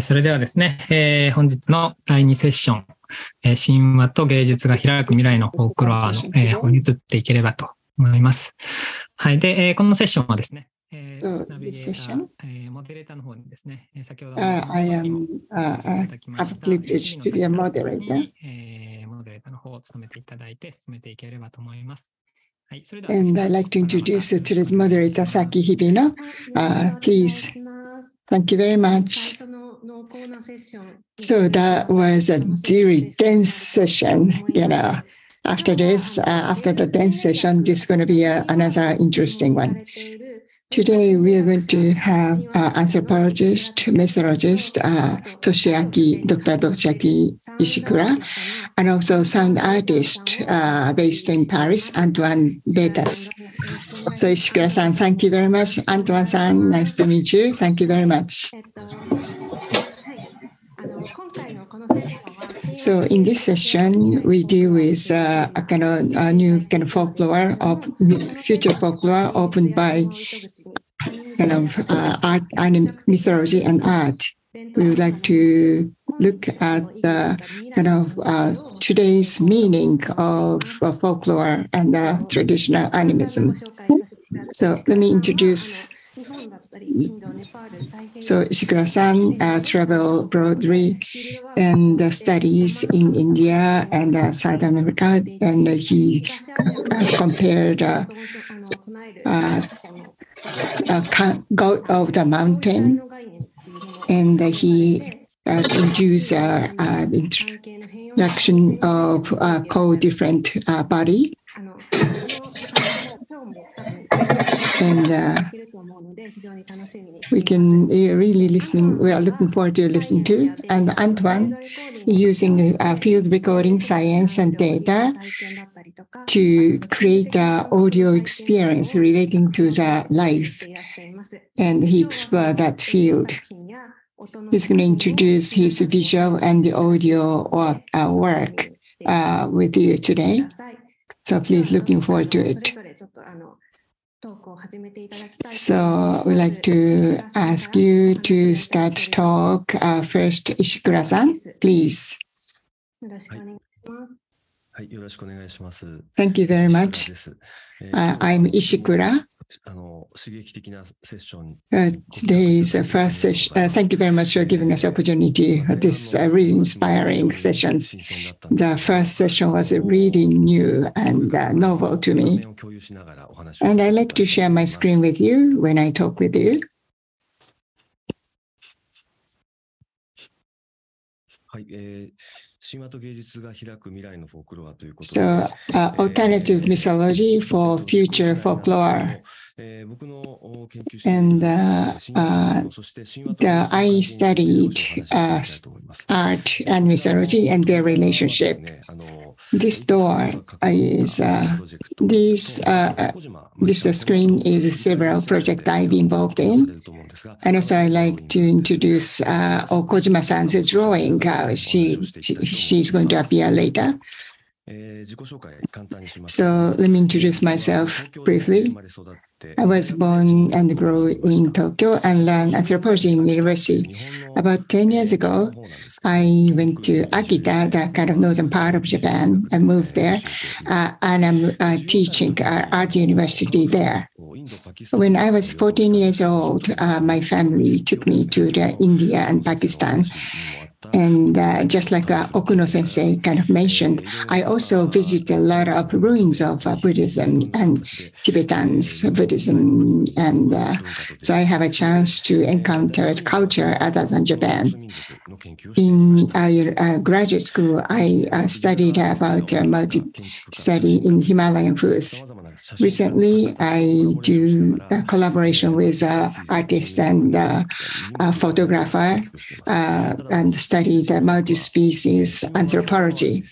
えー、それではですね、えー、本日の第2セッション、えー、神話と芸術が開く未来のフォークロアの、えー、方に移っていければと思います。はい。で、えー、このセッションはですね、えー、ナビゲーター、えー、モデレーターの方にですね、先ほど、uh, I am, uh, privileged to be a moderator. えー、モデレーターの方を務めていただいて進めていければと思います。And I'd like to introduce today's moderator, Saki Hibino. Uh, please. Thank you very much. So that was a very dense session, you know. After this, uh, after the dense session, there's going to be a, another interesting one. Today, we are going to have uh, anthropologist, mythologist, uh, Toshiaki, Dr. Toshiaki Ishikura, and also sound artist uh, based in Paris, Antoine Bertin. So Ishikura-san, thank you very much. Antoine-san, nice to meet you. Thank you very much. So in this session, we deal with uh, a kind of a new kind of folklore of future folklore opened by kind of uh, art and mythology and art. We would like to look at the kind of uh, today's meaning of uh, folklore and traditional animism. So let me introduce so Ishikura-san uh, traveled broadly and uh, studies in India and uh, South America, and he uh, compared uh, uh, goat of the mountain, and he uh, induced uh, introduction of uh, co-different body. And we can really listening. We are looking forward to listening to. And Antoine, using uh, field recording science and data to create an audio experience relating to the life, and he explored that field. He's going to introduce his visual and the audio or, uh, work uh, with you today. So please looking forward to it. So we'd like to ask you to start talk. Uh, first, Ishikura-san, please. Thank you very much. Uh, I'm Ishikura. Uh, today's uh, first session. Uh, thank you very much for giving us opportunity for this uh, really inspiring sessions. The first session was really new and uh, novel to me. And I like to share my screen with you when I talk with you. So, uh, alternative mythology for future folklore. And uh, uh, the, I studied uh, art and mythology and their relationship. This door is uh, this uh, this screen is several projects I've involved in, and also I like to introduce uh, Okojima-san's drawing. Uh, she, she she's going to appear later. So let me introduce myself briefly. I was born and grew in Tokyo and learned anthropology in university. About 10 years ago, I went to Akita, the kind of northern part of Japan, and moved there. Uh, and I'm uh, teaching at art university there. When I was 14 years old, uh, my family took me to the India and Pakistan and uh, just like uh, Okuno sensei kind of mentioned, I also visited a lot of ruins of uh, Buddhism and Tibetans Buddhism. And uh, so I have a chance to encounter culture other than Japan. In uh, graduate school, I uh, studied about multi study in Himalayan foods. Recently, I do a collaboration with artist and photographer uh, and study the multi-species anthropology.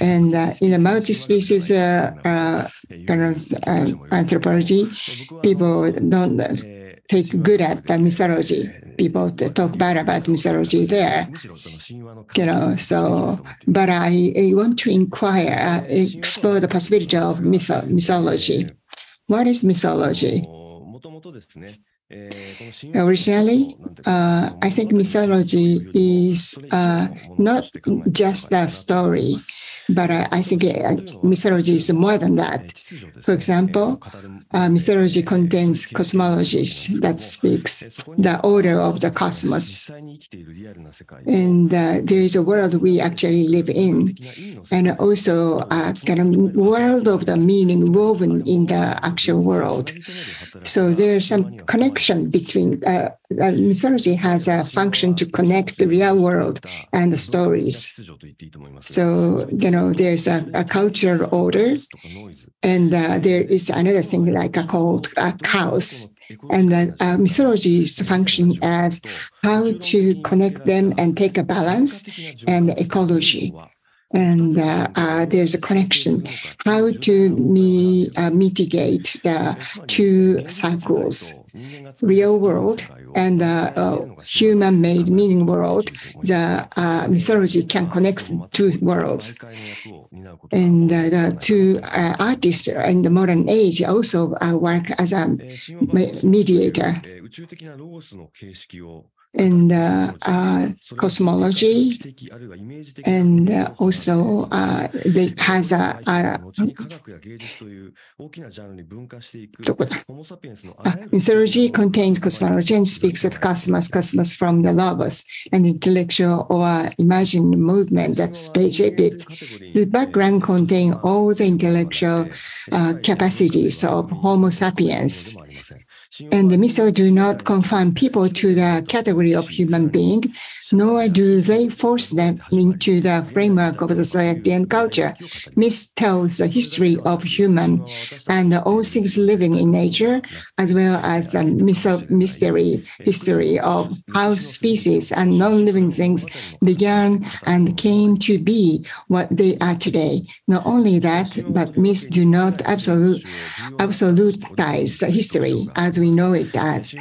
And uh, in the multi-species uh, uh kind of uh, anthropology, people don't take good at the mythology people talk bad about mythology there. You know, so, but I, I want to inquire, uh, explore the possibility of myth- mythology. What is mythology? Originally, uh, I think mythology is uh, not just a story, but uh, I think mythology is more than that. For example, mythology contains cosmologies that speaks the order of the cosmos. And there is a world we actually live in, and also a kind of world of the meaning woven in the actual world. So there's some connection between uh, mythology has a function to connect the real world and the stories. So you know there's a, a cultural order, and uh, there is another thing like a called chaos. And uh, mythology is function as how to connect them and take a balance and ecology and uh, uh, there's a connection. How to me, uh, mitigate the two cycles, real world and the human-made meaning world. The uh, mythology can connect two worlds. And uh, the two uh, artists in the modern age also work as a mediator and uh, uh, cosmology, and uh, also uh, they has a, a mythology contains cosmology and speaks of cosmos, cosmos from the logos, and intellectual or imagined movement that's page a. The background contains all the intellectual uh, capacities of Homo sapiens and the myths do not confine people to the category of human being, nor do they force them into the framework of the society and culture. Myth tells the history of human and all things living in nature, as well as a mystery history of how species and non-living things began and came to be what they are today. Not only that, but myths do not absolute, absolutize history as we know it as.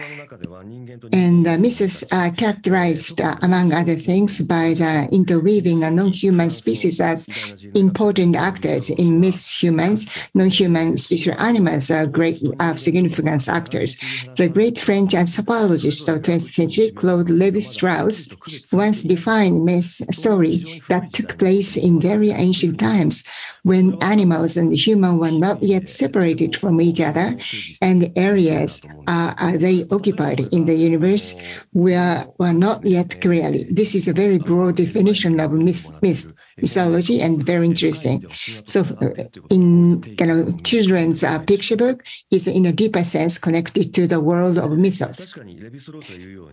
And uh, are characterized, uh, among other things, by the interweaving a non-human species as important actors in myths. Humans, non-human species animals are great uh, significance actors. The great French anthropologist of 20th century, Claude Levi-Strauss, once defined myth story that took place in very ancient times when animals and humans were not yet separated from each other and areas uh, uh, they occupied in the universe were, were not yet clearly. This is a very broad definition of myth, myth mythology and very interesting. So, uh, in you know, children's uh, picture book is in a deeper sense connected to the world of mythos.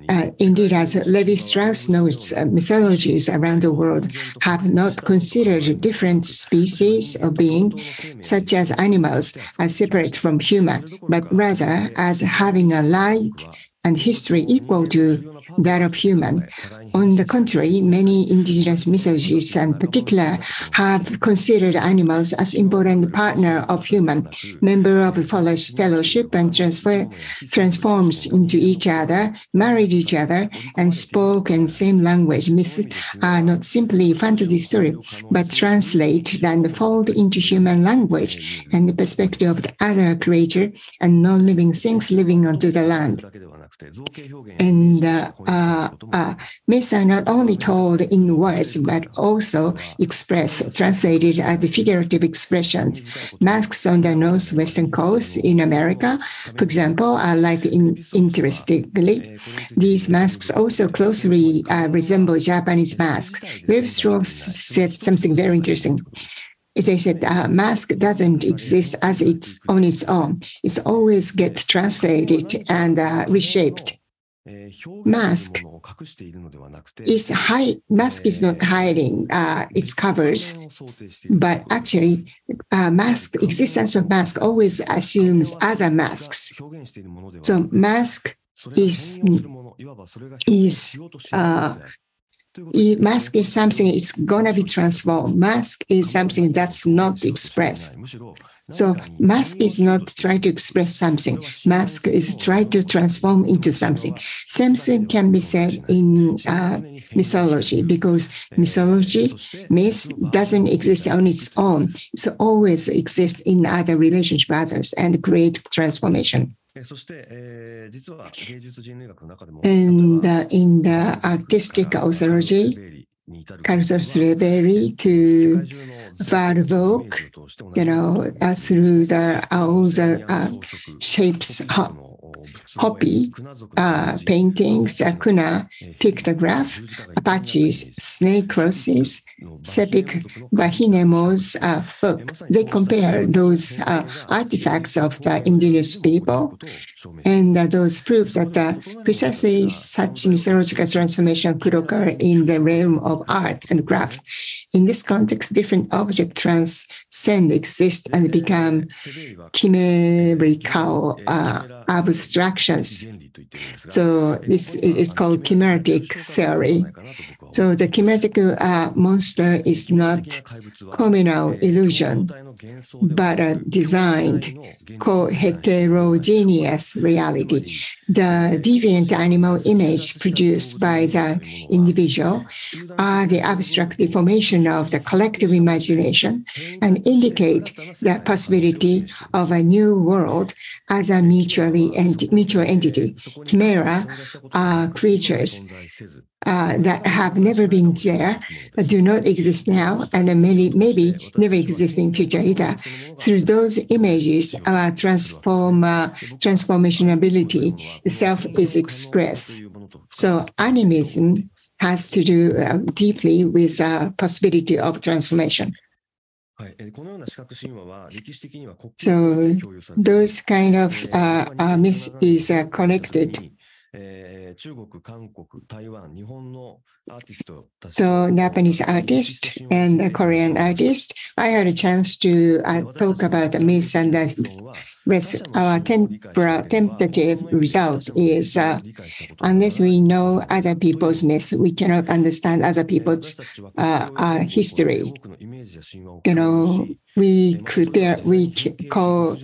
Uh, indeed, as Levi Strauss notes, uh, mythologies around the world have not considered different species of being, such as animals, as separate from human, but rather as having a light and history equal to that of human. On the contrary, many indigenous mythologies in particular have considered animals as important partner of human, member of fellowship and transfer, transforms into each other, married each other, and spoke in same language. Myths are not simply fantasy story, but translate and fold into human language and the perspective of the other creature and non-living things living onto the land. And uh, uh, uh, myths are not only told in words, but also expressed, translated as figurative expressions. Masks on the northwestern coast in America, for example, are like in, interestingly, these masks also closely uh, resemble Japanese masks. Levi said something very interesting they said uh, mask doesn't exist as it's on its own. It's always get translated and uh, reshaped. Mask is high. Mask is not hiding uh, its covers, but actually, uh, mask existence of mask always assumes other masks. So mask is is uh, mask is something it's gonna be transformed. Mask is something that's not expressed. So mask is not trying to express something. Mask is trying to transform into something. Same thing can be said in uh, mythology because mythology, myth doesn't exist on its own. It always exists in other relationship others and create transformation. And uh, in the artistic authority, Carlo Severi to Val Vogue, you know, uh, through the all the uh, shapes, Hopi uh, paintings, Kuna pictograph, Apaches, snake crosses, Sepik Vahinemo's uh, book. They compare those uh, artifacts of the indigenous people, and uh, those prove that uh, precisely such mythological transformation could occur in the realm of art and craft. In this context, different objects transcend, exist, and become chimerical uh, abstractions. So this is called chimeric theory. So the chimeric uh, monster is not communal illusion, but a designed co-heterogeneous reality. The deviant animal image produced by the individual are the abstract deformation of the collective imagination and indicate the possibility of a new world as a mutually ent- mutual entity. Chimera are creatures uh, that have never been there, that do not exist now, and many maybe never exist in future either. Through those images, our transform uh, transformation ability itself is expressed. So animism has to do uh, deeply with uh, possibility of transformation. So those kind of uh, uh, myth is uh, connected so Japanese artist and a Korean artist, I had a chance to uh, talk about the myths and the. Our tempora, tentative result is uh, unless we know other people's myths, we cannot understand other people's uh, uh history. You know, we prepare, we call,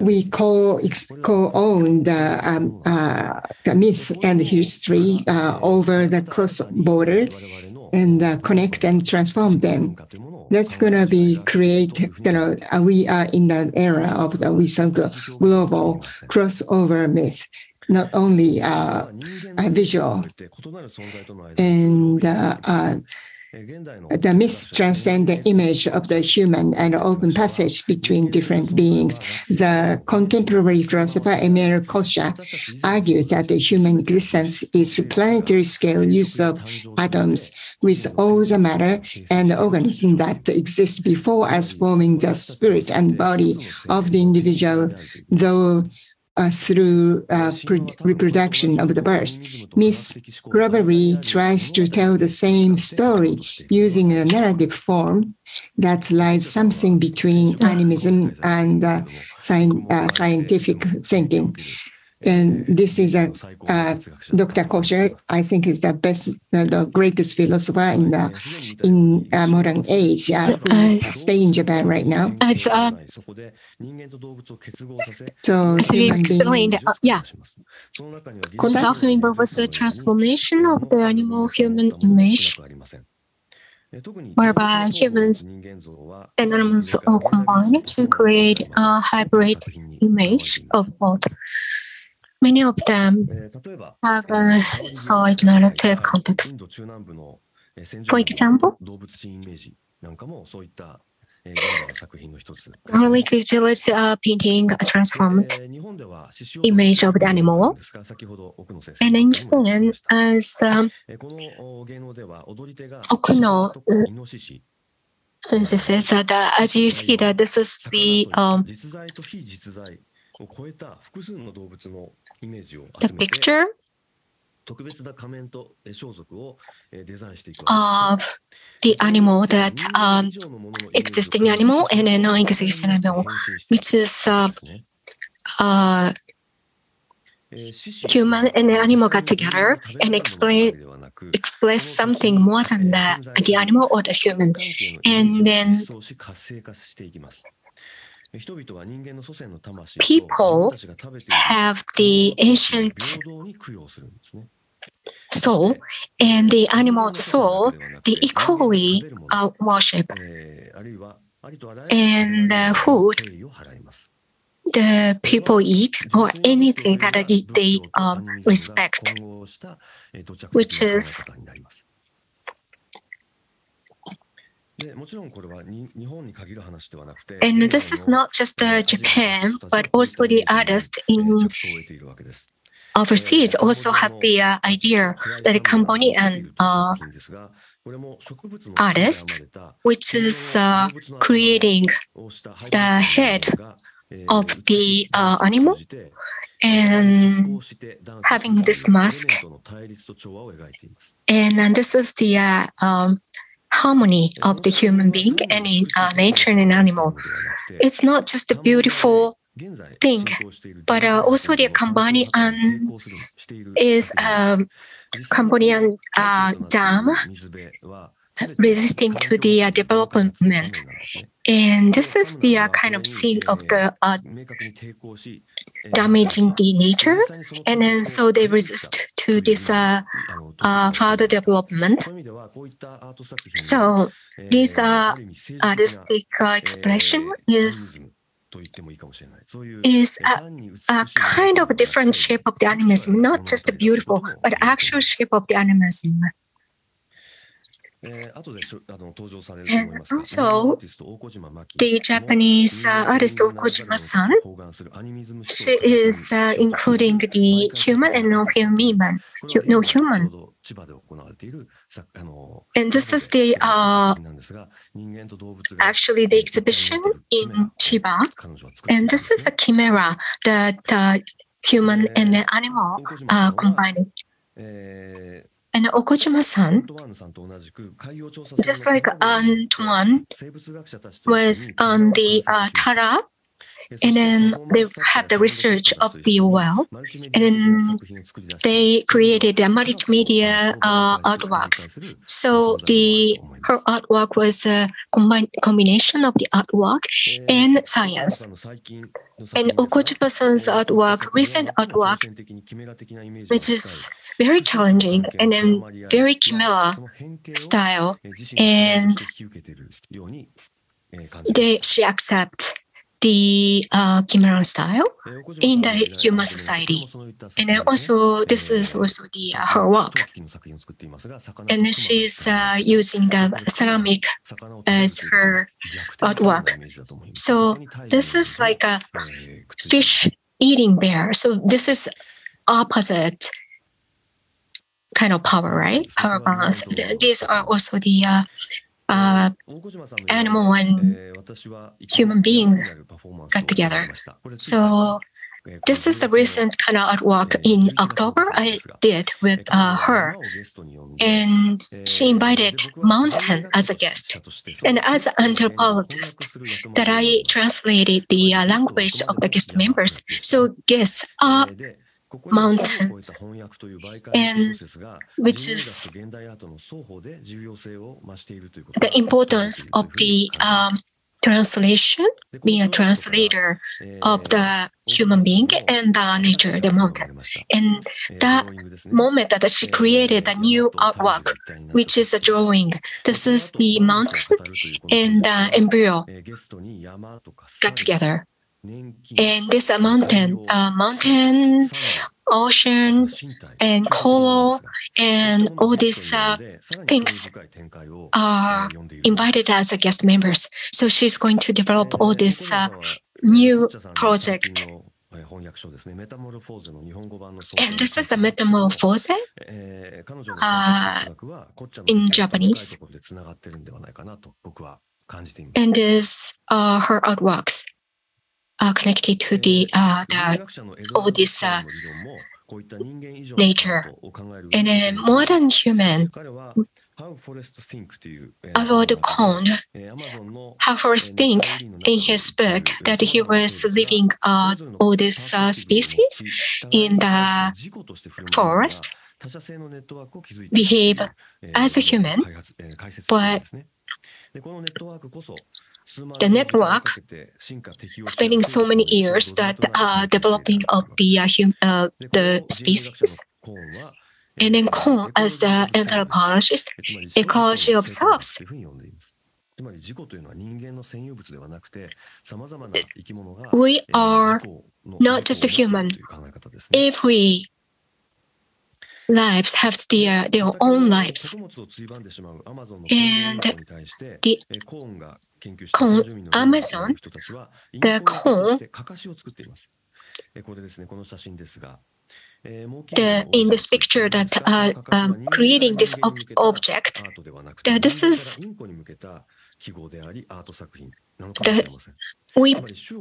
we call, co-own the, um, uh, the myth and history uh, over the cross border and uh, connect and transform them. That's going to be create, you know, uh, we are in the era of the we global crossover myth not only uh, visual and uh, uh, the myths transcend the image of the human and open passage between different beings. The contemporary philosopher Emil Coccia argues that the human existence is a planetary scale use of atoms with all the matter and organism that exists before us forming the spirit and body of the individual, though through uh, reproduction of the birth. Myth probably tries to tell the same story using a narrative form that lies something between animism and uh, uh, scientific thinking. And this is a uh, Dr. Coccia. I think is the best, uh, the greatest philosopher in the in uh, modern age. Uh, stay in Japan right now. As uh, so as we explained, uh, yeah. Self involves the transformation of the animal human image whereby humans and animals are combined to create a hybrid image of both. Many of them have a solid narrative context. For example, Religious village uh, painting a transformed image of the animal. And in Japan, as um, Okuno synthesis, that uh, as you see that this is the um, the picture of the animal that um, existing animal and a non-existing animal, which is uh, uh, human and animal got together and explain express something more than the, the animal or the human, and then people have the ancient soul and the animal's soul, they equally uh, worship and uh, food the people eat or anything that they um, respect, which is and this is not just uh, Japan, but also the artists in overseas also have the uh, idea that a Cambodian uh, artist, which is uh, creating the head of the uh, animal and having this mask. And this is the uh, um, harmony of the human being and in uh, nature and animal. It's not just a beautiful thing, but uh, also the Cambodian is a um, Cambodian uh, dam resisting to the uh, development. And this is the uh, kind of scene of the uh, damaging the nature. And then so they resist to this uh, further development. So this uh, artistic uh, expression is is a, a, kind of a different shape of the animism, not just a beautiful, but actual shape of the animism. And also, the Japanese uh, artist Okojima-san, she is uh, including the human and non-human, no human. And this is the uh, actually the exhibition in Chiba, and this is the chimera that uh, human and the animal uh, combined. And Okojima-san, just like Antoine was on the uh, Tara, and then they have the research of the well, and then they created a multimedia uh, artworks. So the her artwork was a combine, combination of the artwork and science. And Okojima-san's artwork, recent artwork, which is very challenging and then very chimera style, and they she accepts the uh, style in the human society. And also, this is also the uh, her work. And she's uh, using the ceramic as her artwork. So this is like a fish eating bear. So this is opposite kind of power, right? Power balance. These are also the uh, uh, animal and human being got together. So this is the recent kind of artwork in October I did with uh, her. And she invited mountain as a guest. And as an anthropologist, that I translated the uh, language of the guest members. So guests are mountains, and which is the importance of the um, translation, being a translator of the human being and the nature, the mountain. And that moment that she created a new artwork, which is a drawing. This is the mountain and the embryo got together. And this uh, mountain, uh, mountain, ocean, and coral, and all these uh, things are invited as a guest members. So she's going to develop all this uh, new project. And this is a metamorphose uh, in Japanese. And this uh, her artworks uh, connected to the, uh, the all this uh, nature. And then modern human, Albert Kohn, how forest think in his book that he was living uh, all these uh, species in the forest behave as a human, but the network spending so many years that uh, developing of the uh, hum, uh, the species. And then Kohn, as an anthropologist, ecology observes We are not just a human. Every lives have their, their own lives. And the corn, Amazon, the corn, the, in this picture that uh, um, creating this ob object, uh, this is the, we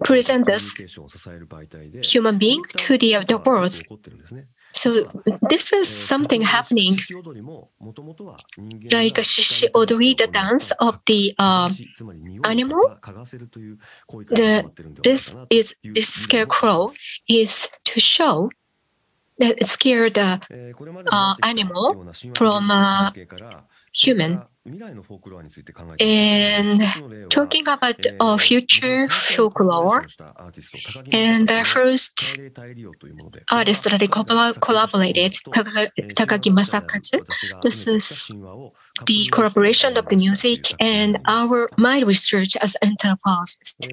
present this human being to the, the world. So this is something happening, like Shishi Odori, the dance of the uh, animal. The, this is this scarecrow is to show that scared uh, uh, animal from uh, human. And talking about uh, future folklore, and the first artist that I collaborated, Takagi Masakazu, this is the collaboration of the music and our my research as anthropologist.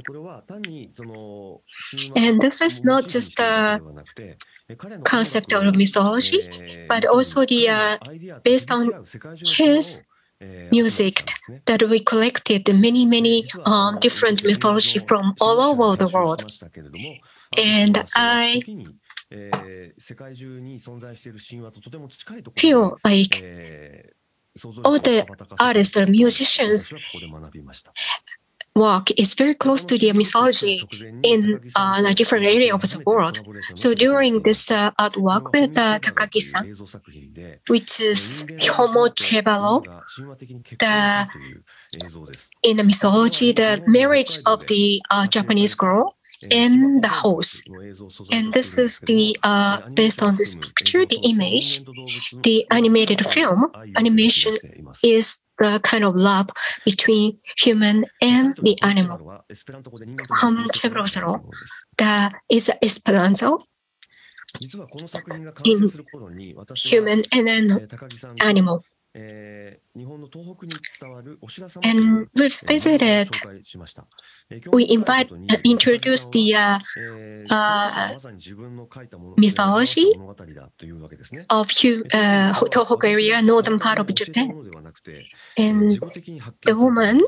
And this is not just a concept of mythology, but also the uh, based on his music that we collected many many um, different mythology from all over the world, and I feel like all the artists or musicians work is very close to the mythology in uh, a different area of the world. So during this uh, artwork with uh, Takagi-san, which is Homo Chebalo, the, in the mythology, the marriage of the uh, Japanese girl and the horse. And this is the uh, based on this picture, the image, the animated film animation is the kind of love between human and the animal. Hom Chebrosero, that is Esperanto in human and an animal. And we've visited, we invite, uh, introduce the uh, uh, mythology of uh, Tohoku area, northern part of Japan. And the woman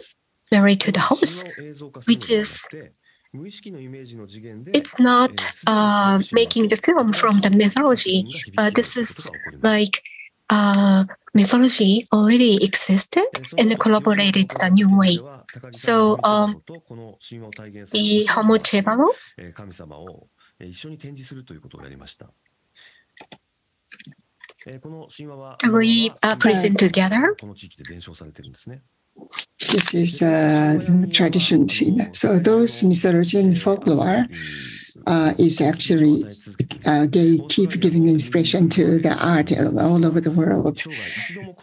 married to the host, which is it's not uh, making the film from the mythology, but this is like uh, mythology already existed and collaborated a new way. So um, the Homo Chebalo we uh, present together. This is a tradition. So those mythology and folklore uh, is actually uh, keep giving inspiration to the art all over the world.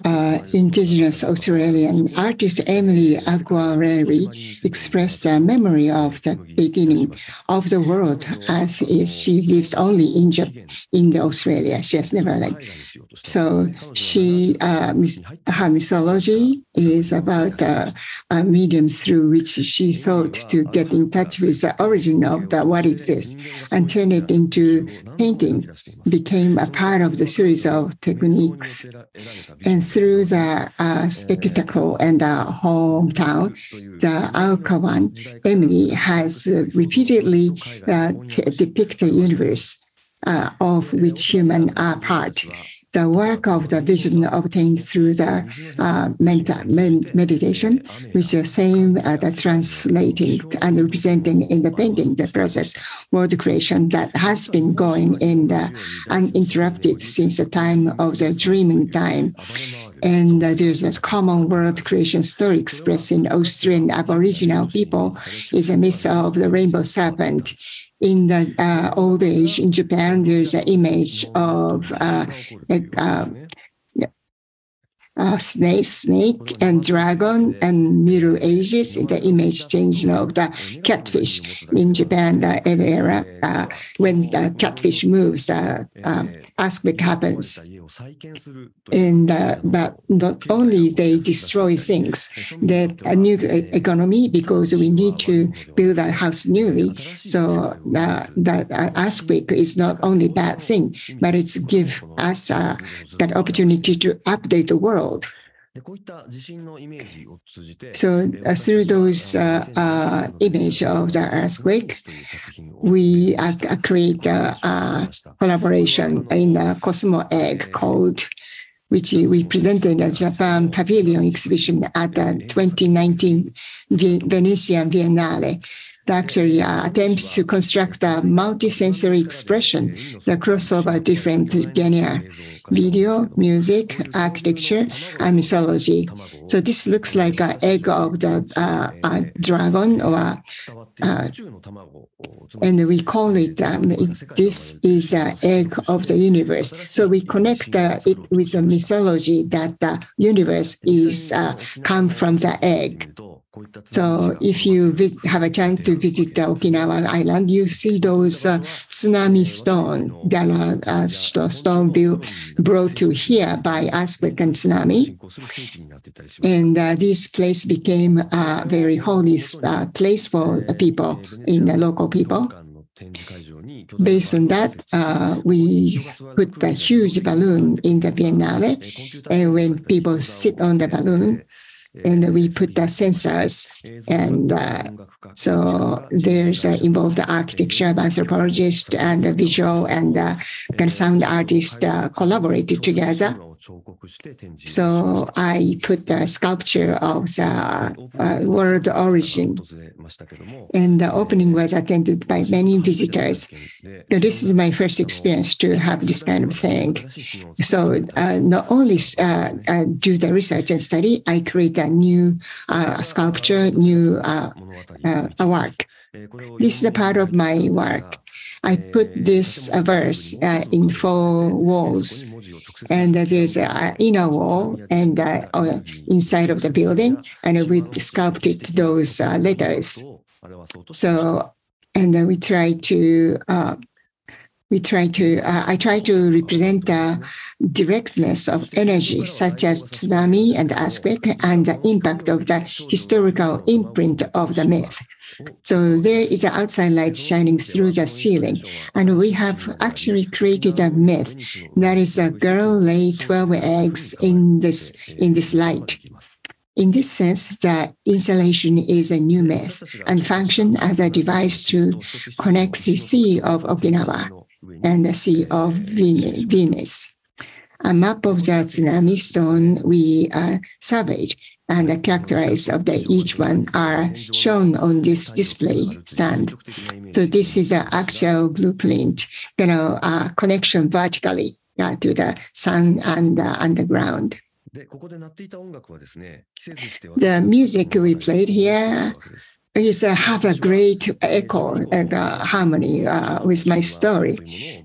Uh, indigenous Australian artist Emily Aguilera expressed a memory of the beginning of the world as is she lives only in Japan, in the Australia. She has never like so she uh, her mythology is about the uh, mediums through which she sought to get in touch with the origin of the what exists and turn it into painting became a part of the series of techniques. And through the uh, spectacle and the hometown, the Alkawan Emily has repeatedly uh, depicted the universe uh, of which human are part the work of the vision obtained through the uh, mental, meditation, which is the same as the translating and representing in the painting, the process, world creation that has been going in the uninterrupted since the time of the dreaming time. And uh, there's a common world creation story expressed in Australian Aboriginal people is a myth of the rainbow serpent in the uh, old age in Japan, there's an image of uh, uh, uh, snake, snake and dragon and Middle Ages, the image changing of the catfish in Japan, the era uh, when the catfish moves, uh, um, earthquake happens. And uh, but not only they destroy things, the a new economy because we need to build a house newly. So uh, the earthquake is not only bad thing, but it's give us uh, that opportunity to update the world. So uh, through those uh, uh, image of the earthquake, we create a collaboration in a Cosmo Egg called which we presented at the Japan Pavilion exhibition at the 2019 Venetian Biennale actually attempts to construct a multi-sensory expression that crossover different genre, video, music, architecture, and mythology. So this looks like an egg of the uh, dragon or uh, and we call it, um, it, this is an egg of the universe. So we connect uh, it with the mythology that the universe is uh, come from the egg. So if you have a chance to visit the Okinawa island, you see those uh, tsunami stone that are uh, stone brought to here by earthquake and tsunami. And uh, this place became a very holy uh, place for the people, in the local people. Based on that, uh, we put a huge balloon in the Biennale. And when people sit on the balloon, and we put the sensors and uh, so there's uh, involved the architecture anthropologist and the visual and uh, kind of sound artist uh, collaborated together so I put the sculpture of the uh, world origin. And the opening was attended by many visitors. So this is my first experience to have this kind of thing. So uh, not only uh, uh do the research and study, I create a new uh, sculpture, new uh, work. This is a part of my work. I put this verse in four walls and there's an inner wall and uh, inside of the building, and we sculpted those uh, letters. So, and then we try to uh, we try to uh, i try to represent the directness of energy such as tsunami and earthquake and the impact of the historical imprint of the myth. So there is an outside light shining through the ceiling and we have actually created a myth that is a girl lay 12 eggs in this in this light. In this sense, the installation is a new myth and function as a device to connect the sea of Okinawa and the Sea of Venice. A map of the tsunami stone we uh, surveyed and the characteristics of the, each one are shown on this display stand. So this is the actual blueprint, you know, uh, connection vertically uh, to the sun and uh, underground. The music we played here is uh, have a great echo and uh, harmony uh, with my story.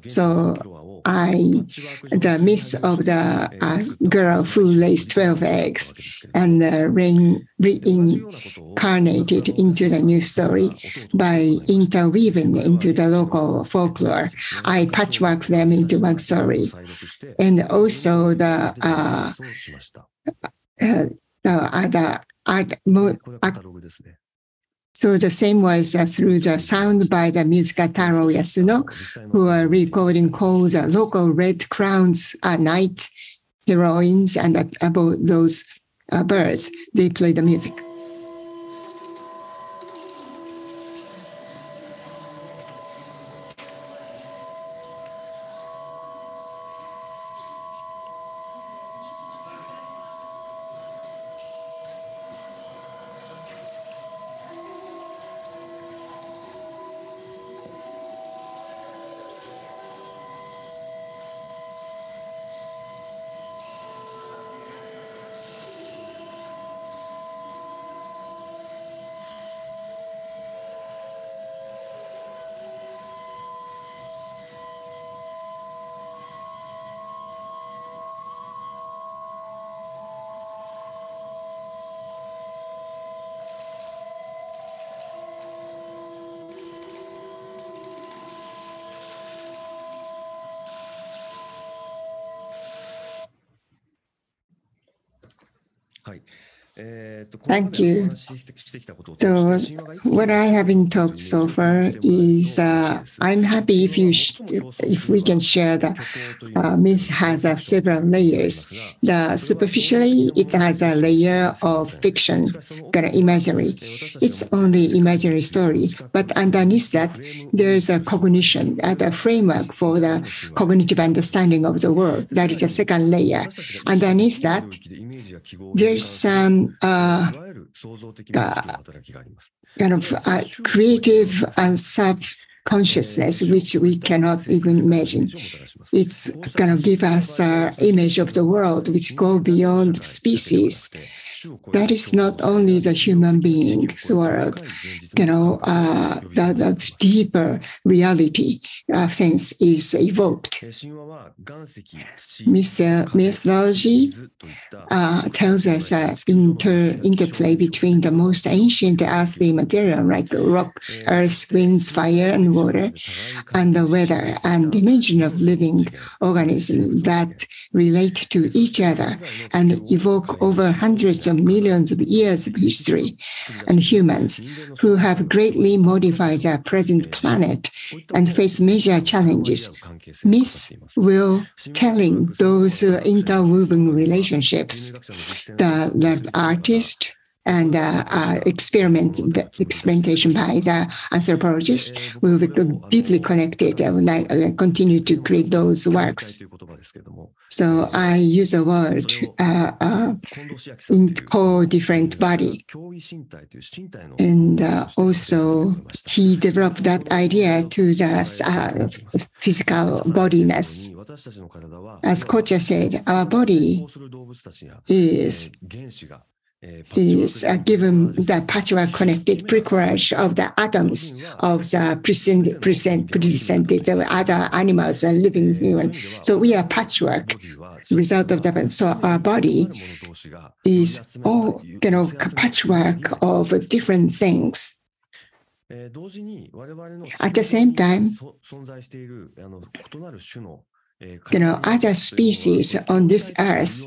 So I, the myth of the uh, girl who lays 12 eggs and uh, re- reincarnated into the new story by interweaving into the local folklore. I patchwork them into one story. And also the, uh, uh, the other art, mo- so the same was uh, through the sound by the musiker Taro Yasuno, who are recording called the local Red Crowns uh, Knights, Heroines, and uh, about those uh, birds. They play the music. Thank you. So what I have been talked so far is uh, I'm happy if you if we can share the uh, myth has uh, several layers. The superficially it has a layer of fiction, kind of imaginary. It's only imaginary story, but underneath that there's a cognition, uh, the framework for the cognitive understanding of the world. That is a second layer. Underneath that there's some uh, 創造的な働きがあります。Kind of, uh, creative and sub consciousness, which we cannot even imagine. It's going to give us an image of the world which go beyond species. That is not only the human being's world, you know, uh, the, deeper reality uh, sense is evoked. Mythology uh, tells us uh, inter, interplay between the most ancient earthly material like rock, earth, winds, fire, and water and the weather and dimension of living organisms that relate to each other and evoke over hundreds of millions of years of history and humans who have greatly modified their present planet and face major challenges. Miss will telling those interwoven relationships. The artist, and uh, uh, experiment, experimentation by the anthropologists will be deeply connected and like, uh, continue to create those works. So I use a word uh, uh, in called different body. And uh, also he developed that idea to the physical bodiness. As Coccia said, our body is is uh, given the patchwork connected precursor of the atoms of the present, present, presented other animals and living humans. So we are patchwork result of that. So our body is all kind of patchwork of different things. At the same time, you know, other species on this earth,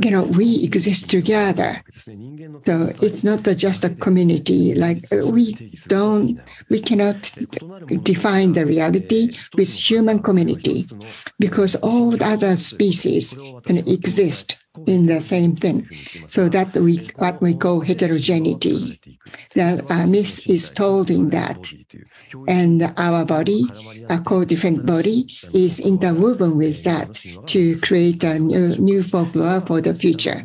you know, we exist together. So it's not just a community. Like uh, we don't, we cannot define the reality with human community because all the other species can exist in the same thing. So that we what we call heterogeneity. The uh, myth is told in that. And our body, a co-different body, is interwoven with that to create a new, new folklore for the future.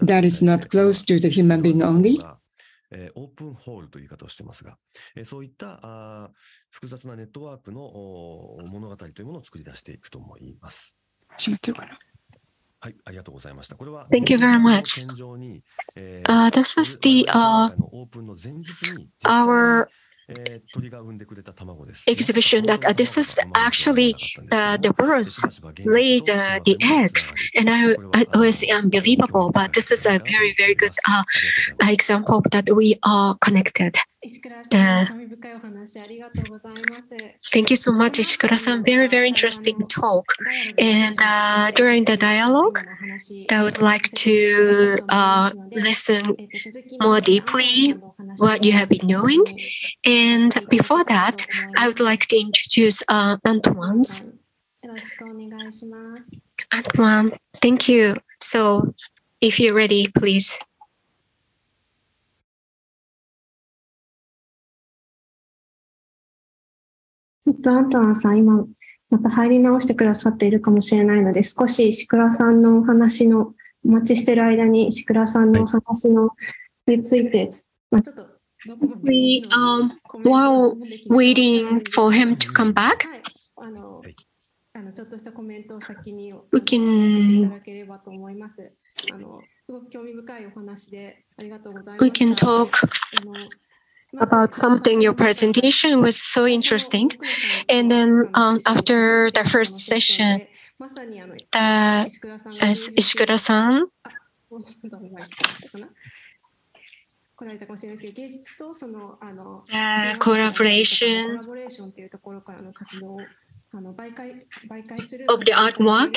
That is not close to the human being only. オープンホールという言い方をしてますが、そういったあ複雑なネットワークの物語というものを作り出していくと思います。閉まってるかな Thank you very much. Uh, this is the uh, our exhibition that uh, this is actually uh, the birds laid uh, the eggs and I, it was unbelievable but this is a very very good uh, example that we are connected uh, thank you so much, Ishikura-san. Very, very interesting talk. And uh, during the dialogue, I would like to uh, listen more deeply what you have been doing. And before that, I would like to introduce uh, Antoine. Antoine, thank you. So, if you're ready, please. ちょっとアントワンさん、今、また入り直してくださっているかもしれないので、少し石倉さんのお話の、お待ちしている間に石倉さんのお話の、について、まあ、ちょっと、We, um, while waiting for him to come back, we can, we can talk about something. Your presentation was so interesting. And then um, after the first session, the, as Ishikura-san, collaboration of the artwork.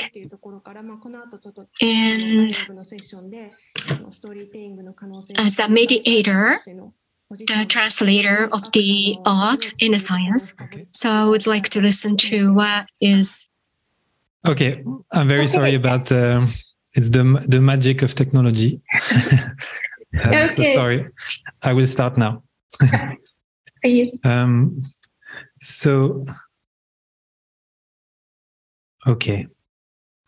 And as a mediator, the translator of the art in the science. So I would like to listen to what is. Okay, I'm very sorry about uh, it's the the magic of technology. uh, okay. So sorry, I will start now. Please. Um, so, okay,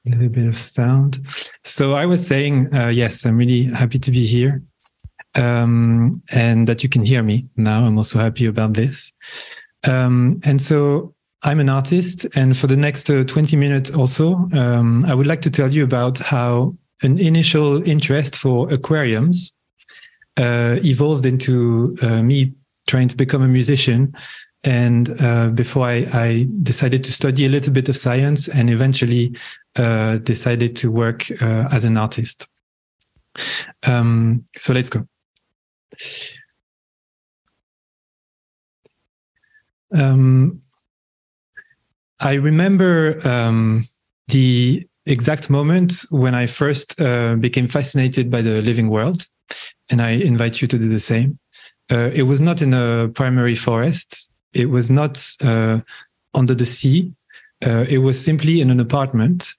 a little bit of sound. So I was saying, uh, yes, I'm really happy to be here um, and that you can hear me now. I'm also happy about this. Um, and so I'm an artist, and for the next uh, 20 minutes or so, um, I would like to tell you about how an initial interest for aquariums uh, evolved into uh, me trying to become a musician. And uh, before I, I, decided to study a little bit of science and eventually uh, decided to work uh, as an artist. Um, so let's go. Um, I remember um, the exact moment when I first uh, became fascinated by the living world, and I invite you to do the same. Uh, it was not in a primary forest. It was not uh, under the sea. Uh, it was simply in an apartment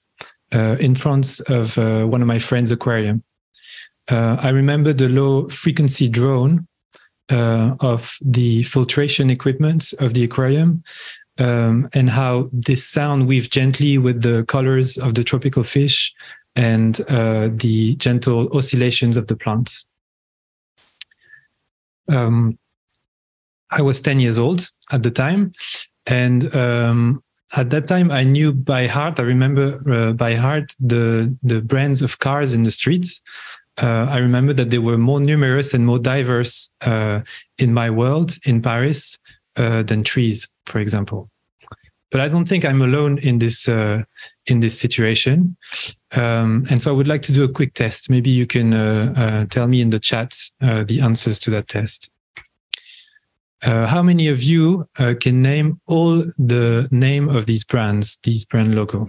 uh, in front of uh, one of my friends' aquarium uh, I remember the low frequency drone uh, of the filtration equipment of the aquarium um, and how this sound weaved gently with the colors of the tropical fish and uh, the gentle oscillations of the plants. Um, I was 10 years old at the time. And um, at that time, I knew by heart, I remember uh, by heart the, the brands of cars in the streets uh, I remember that they were more numerous and more diverse uh, in my world in Paris uh, than trees, for example. But I don't think I'm alone in this uh, in this situation, um, and so I would like to do a quick test. Maybe you can uh, uh, tell me in the chat the answers to that test. how many of you can name all the name of these brands, these brand logo?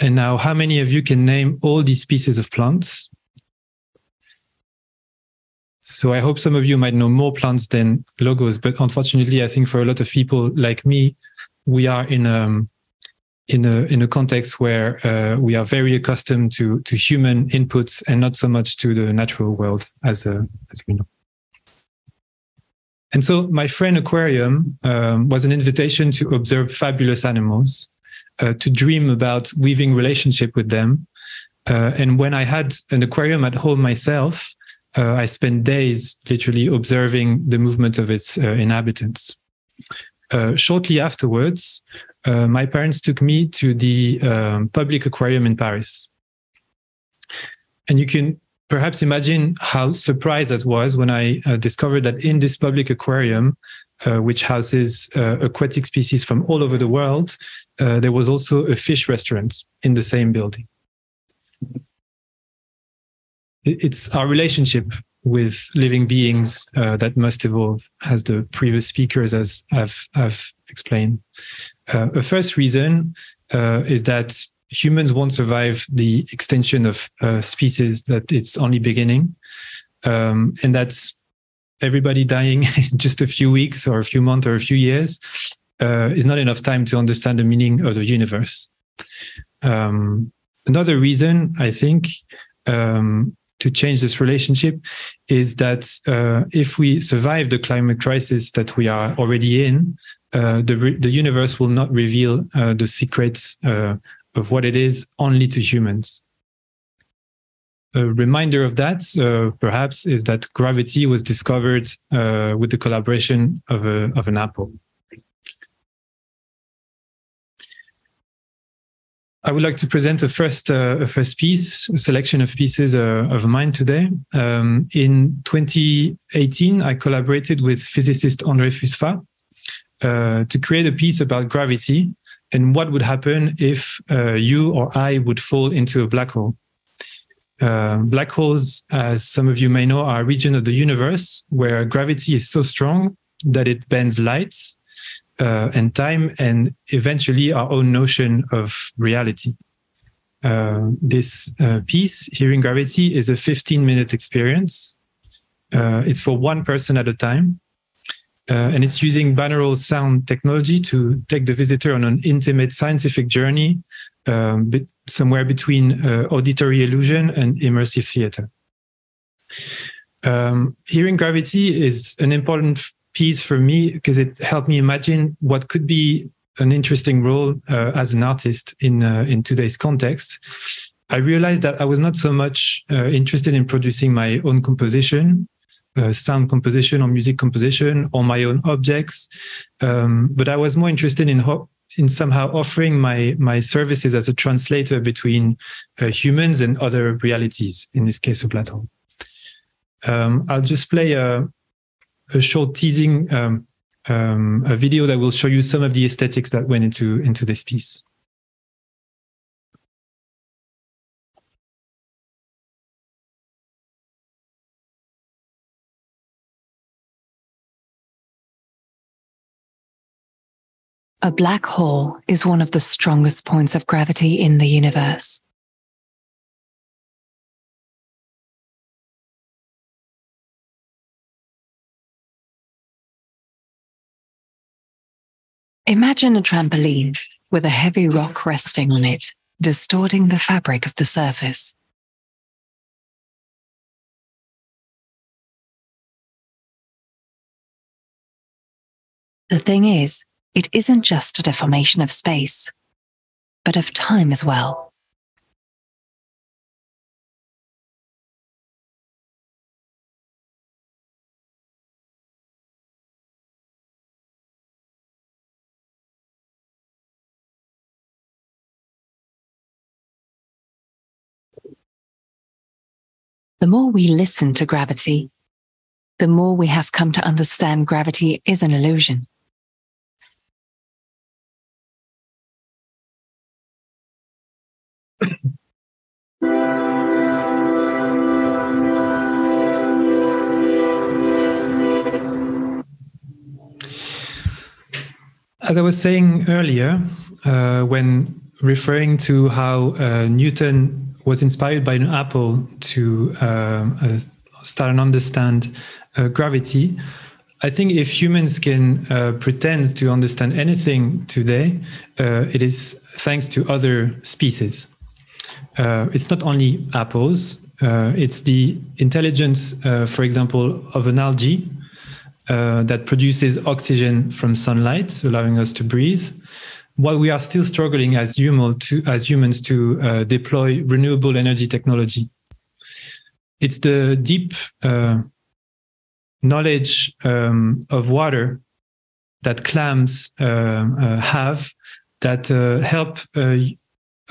And now, how many of you can name all these species of plants? So I hope some of you might know more plants than logos, but unfortunately, I think for a lot of people like me, we are in a um, in a in a context where uh, we are very accustomed to to human inputs and not so much to the natural world as uh, as we know. And so my friend aquarium um, was an invitation to observe fabulous animals uh, to dream about weaving relationship with them. Uh, and when I had an aquarium at home myself, uh, I spent days literally observing the movement of its uh, inhabitants. Uh, shortly afterwards, uh, my parents took me to the um, public aquarium in Paris. And you can perhaps imagine how surprised I was when I discovered that in this public aquarium, which houses aquatic species from all over the world, uh, there was also a fish restaurant in the same building. It's our relationship with living beings uh, that must evolve, as the previous speakers has, have, have explained. Uh, a first reason uh, is that humans won't survive the extension of uh, species that it's only beginning. Um, and that's everybody dying in just a few weeks or a few months or a few years uh, is not enough time to understand the meaning of the universe. Um, another reason, I think, um, to change this relationship is that uh, if we survive the climate crisis that we are already in, uh, the, the universe will not reveal uh, the secrets uh, of what it is only to humans. A reminder of that, uh, perhaps, is that gravity was discovered with the collaboration of, a, of an apple. I would like to present a first uh, a first piece, a selection of pieces uh, of mine today. Um, in 2018, I collaborated with physicist André Füzfa uh, to create a piece about gravity and what would happen if uh, you or I would fall into a black hole. Uh, black holes, as some of you may know, are a region of the universe where gravity is so strong that it bends light uh, and time and eventually our own notion of reality. Uh, this uh, piece, Hearing Gravity, is a 15 minute experience. Uh, it's for one person at a time. Uh, and it's using binaural sound technology to take the visitor on an intimate scientific journey um, somewhere between uh, auditory illusion and immersive theater. Um, hearing gravity is an important piece for me because it helped me imagine what could be an interesting role uh, as an artist in uh, in today's context. I realized that I was not so much uh, interested in producing my own composition, uh, sound composition or music composition or my own objects, um, but I was more interested in ho- in somehow offering my my services as a translator between uh, humans and other realities. In this case, of Platon. Um, I'll just play a, a short teasing um, um, a video that will show you some of the aesthetics that went into into this piece. A black hole is one of the strongest points of gravity in the universe. Imagine a trampoline with a heavy rock resting on it, distorting the fabric of the surface. The thing is, it isn't just a deformation of space, but of time as well. The more we listen to gravity, the more we have come to understand gravity is an illusion. As I was saying earlier, uh, when referring to how uh, Newton was inspired by an apple to uh, uh start and understand uh, gravity, I think if humans can uh, pretend to understand anything today, it is thanks to other species. It's not only apples, it's the intelligence, for example, of an algae uh, that produces oxygen from sunlight, allowing us to breathe. While we are still struggling as, human to, as humans to uh, deploy renewable energy technology, it's the deep uh, knowledge um, of water that clams uh, uh, have that uh, help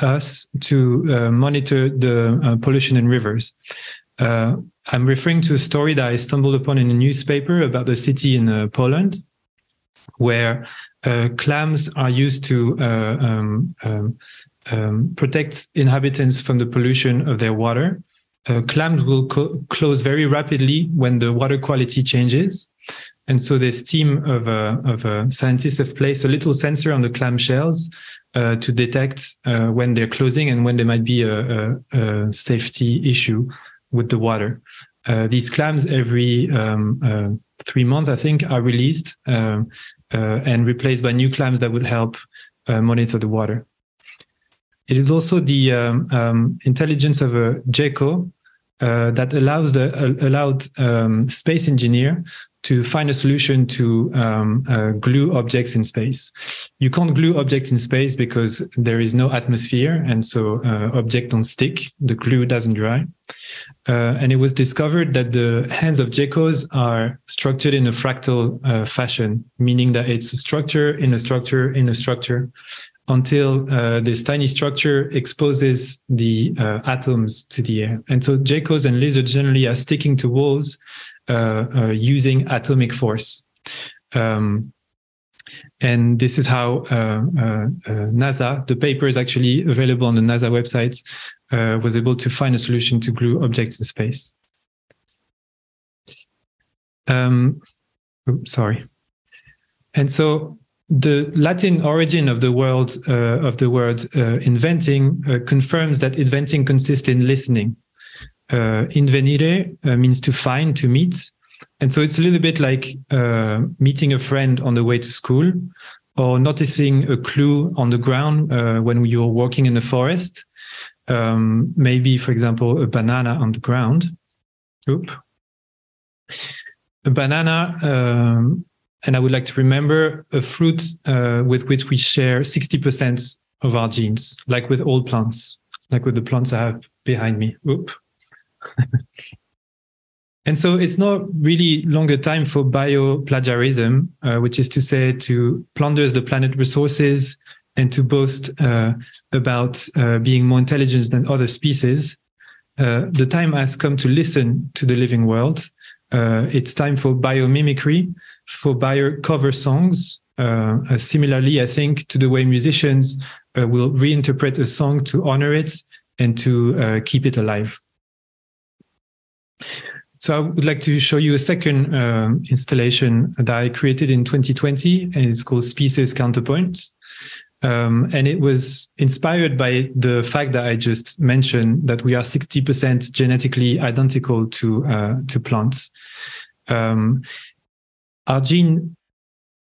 us to monitor the pollution in rivers. I'm referring to a story that I stumbled upon in a newspaper about the city in uh, Poland, where uh, clams are used to uh, um, um, um, protect inhabitants from the pollution of their water. Uh, clams will co- close very rapidly when the water quality changes. And so this team of, uh, of uh, scientists have placed a little sensor on the clam shells to detect when they're closing and when there might be a, a, a safety issue with the water. Uh, these clams every um, uh, three months, I think, are released um, uh, and replaced by new clams that would help uh, monitor the water. It is also the um, um intelligence of a gecko uh, that allows the allowed um, space engineer to find a solution to um, uh, glue objects in space. You can't glue objects in space because there is no atmosphere, and so uh, objects don't stick. The glue doesn't dry. Uh, and it was discovered that the hands of geckos are structured in a fractal uh, fashion, meaning that it's a structure in a structure in a structure until uh, this tiny structure exposes the uh, atoms to the air. And so geckos and lizards generally are sticking to walls using atomic force. Um, and this is how uh, NASA, the paper is actually available on the NASA website, was able to find a solution to glue objects in space. Um, oops, sorry. And so the Latin origin of the word uh, of the word uh, inventing uh, confirms that inventing consists in listening. Uh, invenire uh, means to find, to meet, and so it's a little bit like uh, meeting a friend on the way to school, or noticing a clue on the ground when you're walking in the forest. Um, maybe, for example, a banana on the ground. Oop. A banana um, and I would like to remember a fruit uh, with which we share 60% of our genes, like with all plants, like with the plants I have behind me. Oop. and so it's not really longer time for bioplagiarism, uh, which is to say to plunder the planet resources and to boast uh, about uh, being more intelligent than other species. Uh, the time has come to listen to the living world uh, it's time for biomimicry, for bio cover songs. Uh, similarly, I think to the way musicians will reinterpret a song to honor it and to keep it alive. So I would like to show you a second uh, installation that I created in 2020, and it's called Species Counterpoint. Um, and it was inspired by the fact that I just mentioned that we are 60% genetically identical to uh, to plants. Um, our gene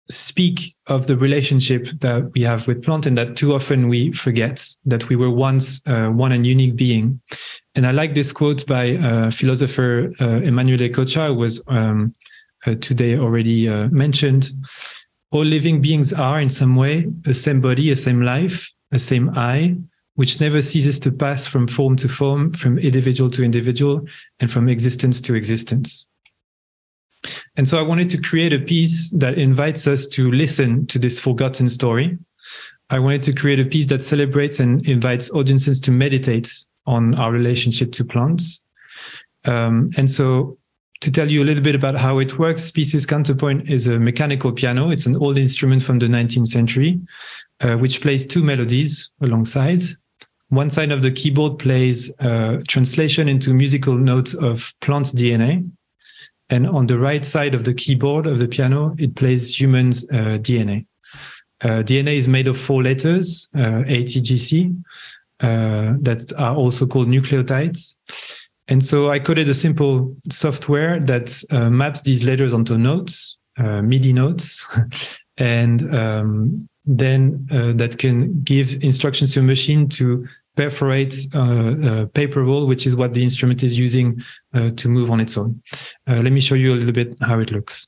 speak of the relationship that we have with plant and that too often we forget that we were once uh, one and unique being. And I like this quote by uh, philosopher uh, Emanuele who was um, uh, today already uh, mentioned all living beings are in some way a same body, a same life, a same I, which never ceases to pass from form to form, from individual to individual, and from existence to existence. And so I wanted to create a piece that invites us to listen to this forgotten story. I wanted to create a piece that celebrates and invites audiences to meditate on our relationship to plants. Um, and so to tell you a little bit about how it works, Species Counterpoint is a mechanical piano. It's an old instrument from the 19th century, uh, which plays two melodies alongside. One side of the keyboard plays uh, translation into musical notes of plant DNA. And on the right side of the keyboard of the piano, it plays human uh, DNA. Uh, DNA is made of four letters, uh, ATGC, uh, that are also called nucleotides. And so I coded a simple software that uh, maps these letters onto notes, uh, MIDI notes, and um, then uh, that can give instructions to a machine to perforate uh, a paper roll, which is what the instrument is using to move on its own. Let me show you a little bit how it looks.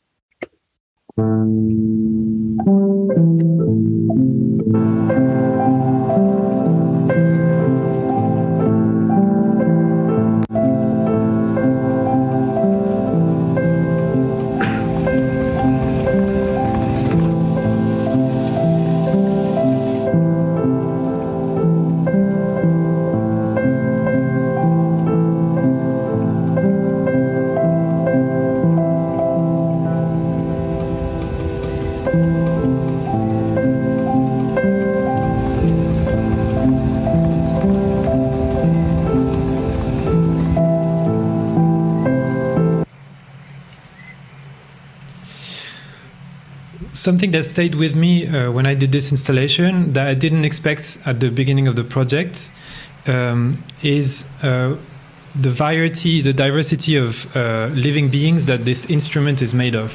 Something that stayed with me uh, when I did this installation that I didn't expect at the beginning of the project um, is uh, the variety, the diversity of uh, living beings that this instrument is made of.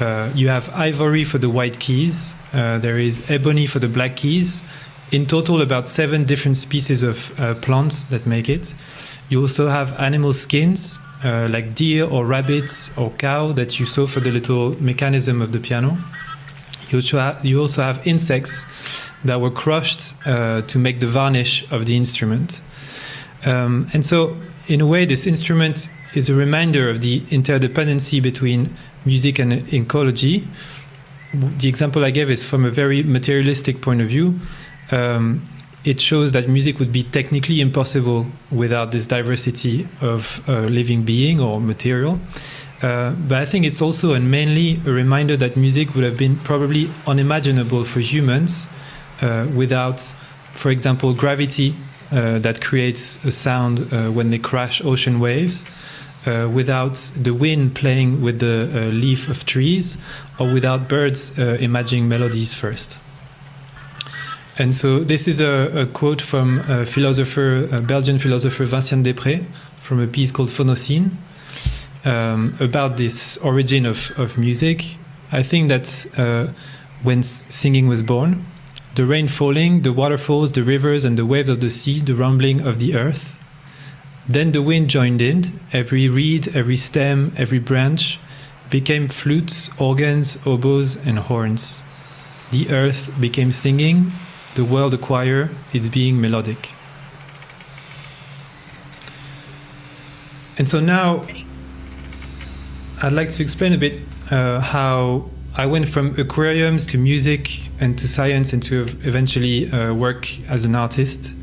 Uh, you have ivory for the white keys, uh, there is ebony for the black keys. In total, about seven different species of uh, plants that make it. You also have animal skins uh, like deer or rabbits or cow that you saw for the little mechanism of the piano. You also have, you also have insects that were crushed uh, to make the varnish of the instrument. Um, and so, in a way, this instrument is a reminder of the interdependency between music and ecology. The example I gave is from a very materialistic point of view. Um, it shows that music would be technically impossible without this diversity of uh, living being or material. Uh, but I think it's also and mainly a reminder that music would have been probably unimaginable for humans uh, without, for example, gravity uh, that creates a sound uh, when they crash ocean waves. uh, without the wind playing with the uh, leaf of trees or without birds imagining melodies first. And so this is a, a quote from a philosopher, a Belgian philosopher Vinciane Despret, from a piece called Phonocene, um, about this origin of, of music. I think that uh, when singing was born, the rain falling, the waterfalls, the rivers, and the waves of the sea, the rumbling of the earth. Then the wind joined in, every reed, every stem, every branch became flutes, organs, oboes, and horns. The earth became singing, the world acquired its being melodic. And so now I'd like to explain a bit uh, how I went from aquariums to music and to science and to eventually uh, work as an artist.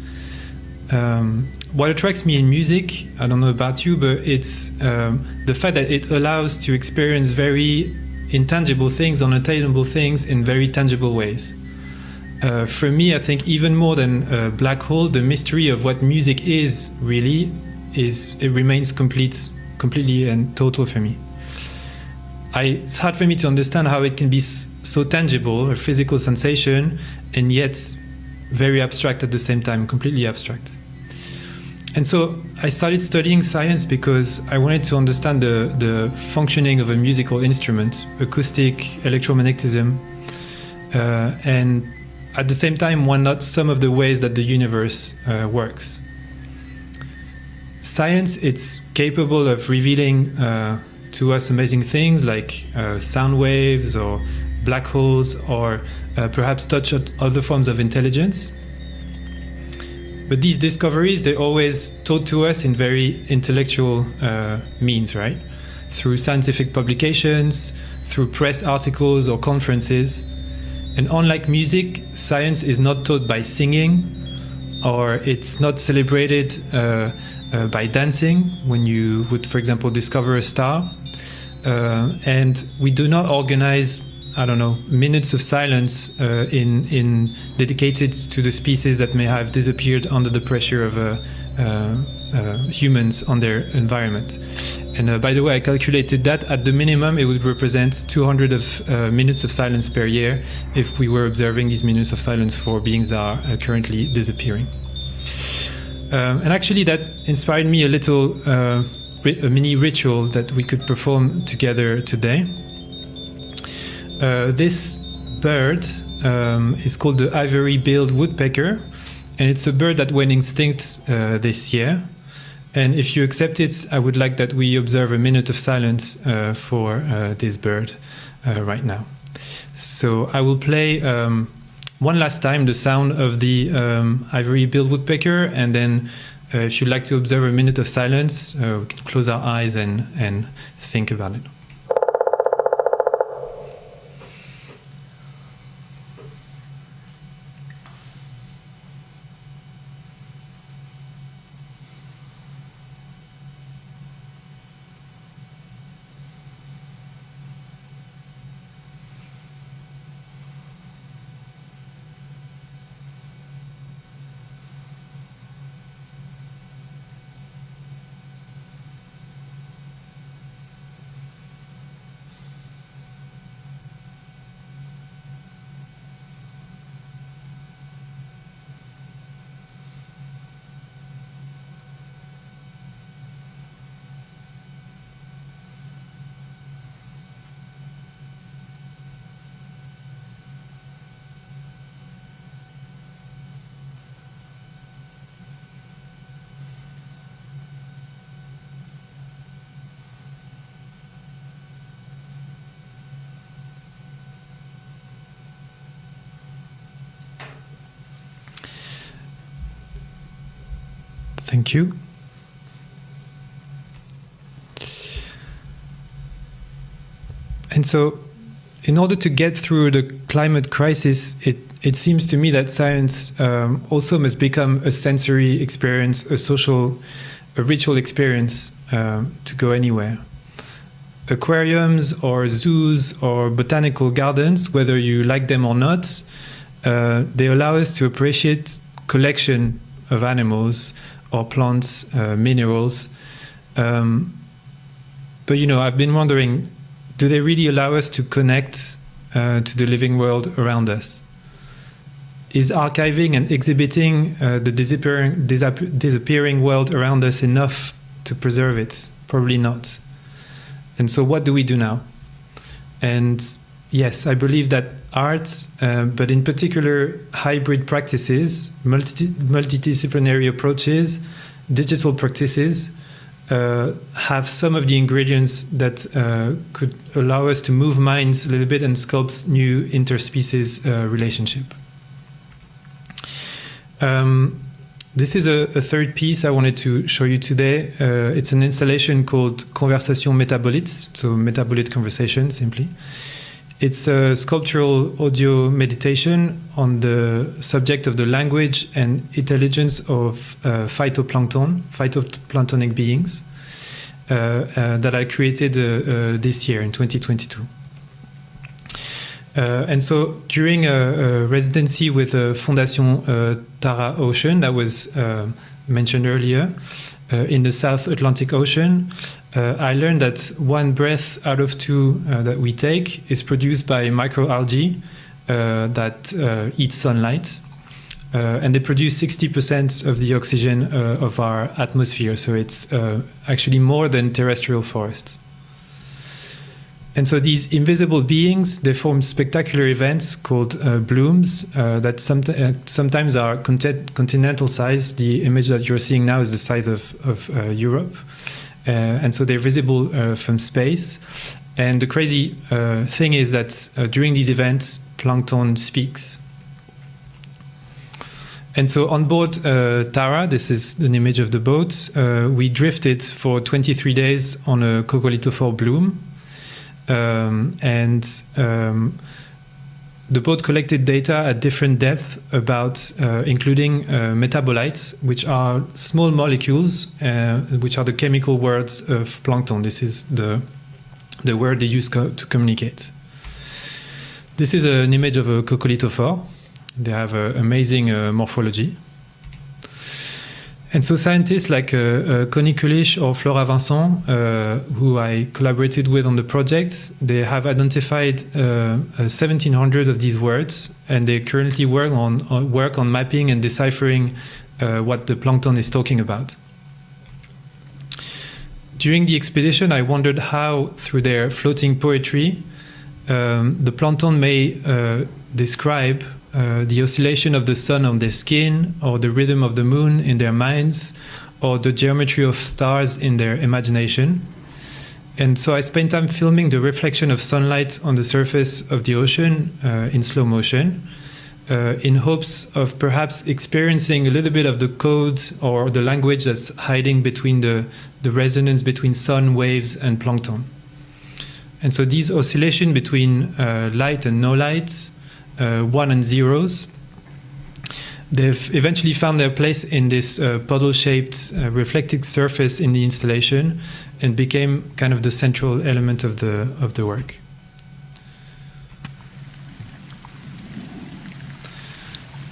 Um, what attracts me in music, I don't know about you, but it's um, the fact that it allows to experience very intangible things, unattainable things in very tangible ways. Uh, for me, I think even more than a black hole, the mystery of what music is really is it remains complete, completely and total for me. I, it's hard for me to understand how it can be so tangible, a physical sensation, and yet very abstract at the same time, completely abstract. And so I started studying science because I wanted to understand the, the functioning of a musical instrument, acoustic, electromagnetism, uh, and at the same time, why not some of the ways that the universe uh, works? Science, it's capable of revealing uh, to us amazing things like uh, sound waves or black holes or uh, perhaps touch other forms of intelligence. But these discoveries, they're always taught to us in very intellectual uh, means, right? Through scientific publications, through press articles or conferences. And unlike music, science is not taught by singing or it's not celebrated uh, uh, by dancing when you would, for example, discover a star. Uh, and we do not organize, I don't know, minutes of silence uh, in in dedicated to the species that may have disappeared under the pressure of uh, uh, humans on their environment. And uh, by the way, I calculated that at the minimum it would represent 200 of uh, minutes of silence per year if we were observing these minutes of silence for beings that are uh, currently disappearing. Um, and actually, that inspired me a little uh, a mini ritual that we could perform together today. Uh, this bird um, is called the ivory-billed woodpecker, and it's a bird that went extinct uh, this year. And if you accept it, I would like that we observe a minute of silence uh, for uh, this bird uh, right now. So I will play um, one last time the sound of the um, ivory-billed woodpecker, and then if you'd like to observe a minute of silence, uh, we can close our eyes and, and think about it. Thank you. And so, in order to get through the climate crisis, it, it seems to me that science um, also must become a sensory experience, a social, a ritual experience um, to go anywhere. Aquariums or zoos or botanical gardens, whether you like them or not, uh, they allow us to appreciate collection of animals or plants, uh, minerals, um, but you know, I've been wondering, do they really allow us to connect uh, to the living world around us? Is archiving and exhibiting uh, the disappearing, disappearing world around us enough to preserve it? Probably not. And so, what do we do now? And yes, I believe that art, uh, but in particular hybrid practices, multi multidisciplinary approaches, digital practices, uh, have some of the ingredients that uh, could allow us to move minds a little bit and sculpt new interspecies uh, relationship. Um, this is a, a, third piece I wanted to show you today. Uh, it's an installation called Conversation Métabolites, so metabolite conversation simply. It's a sculptural audio meditation on the subject of the language and intelligence of uh, phytoplankton, phytoplanktonic beings, uh, uh, that I created uh, uh, this year in 2022. Uh, and so during a, a residency with Fondation Tara Ocean that was mentioned earlier in the South Atlantic Ocean, I learned that one breath out of two that we take is produced by microalgae that eat sunlight. Uh, and they produce 60% of the oxygen uh, of our atmosphere. So it's uh, actually more than terrestrial forest. And so these invisible beings, they form spectacular events called uh, blooms uh, that some uh, sometimes are continental size. The image that you're seeing now is the size of, of uh, Europe. Uh, and so they're visible uh, from space. And the crazy thing is that during these events, plankton speaks. And so on board Tara, this is an image of the boat, we drifted for 23 days on a coccolithophore bloom um, and um, the boat collected data at different depths about, uh, including uh, metabolites, which are small molecules, uh, which are the chemical words of plankton. This is the the word they use co to communicate. This is an image of a coccolithophore. They have amazing uh, morphology. And so scientists like uh, uh, Connie Kuhlisch or Flora Vincent, uh, who I collaborated with on the project, they have identified uh, 1,700 uh, of these words, and they currently work on, on work on mapping and deciphering uh, what the plankton is talking about. During the expedition, I wondered how, through their floating poetry, um, the plankton may describe uh, the oscillation of the sun on their skin, or the rhythm of the moon in their minds, or the geometry of stars in their imagination. And so I spent time filming the reflection of sunlight on the surface of the ocean uh, in slow motion, uh, in hopes of perhaps experiencing a little bit of the code or the language that's hiding between the, the resonance between sun waves and plankton. And so these oscillation between uh, light and no light, one and zeros. They've eventually found their place in this uh, puddle-shaped uh, reflected surface in the installation and became kind of the central element of the of the work.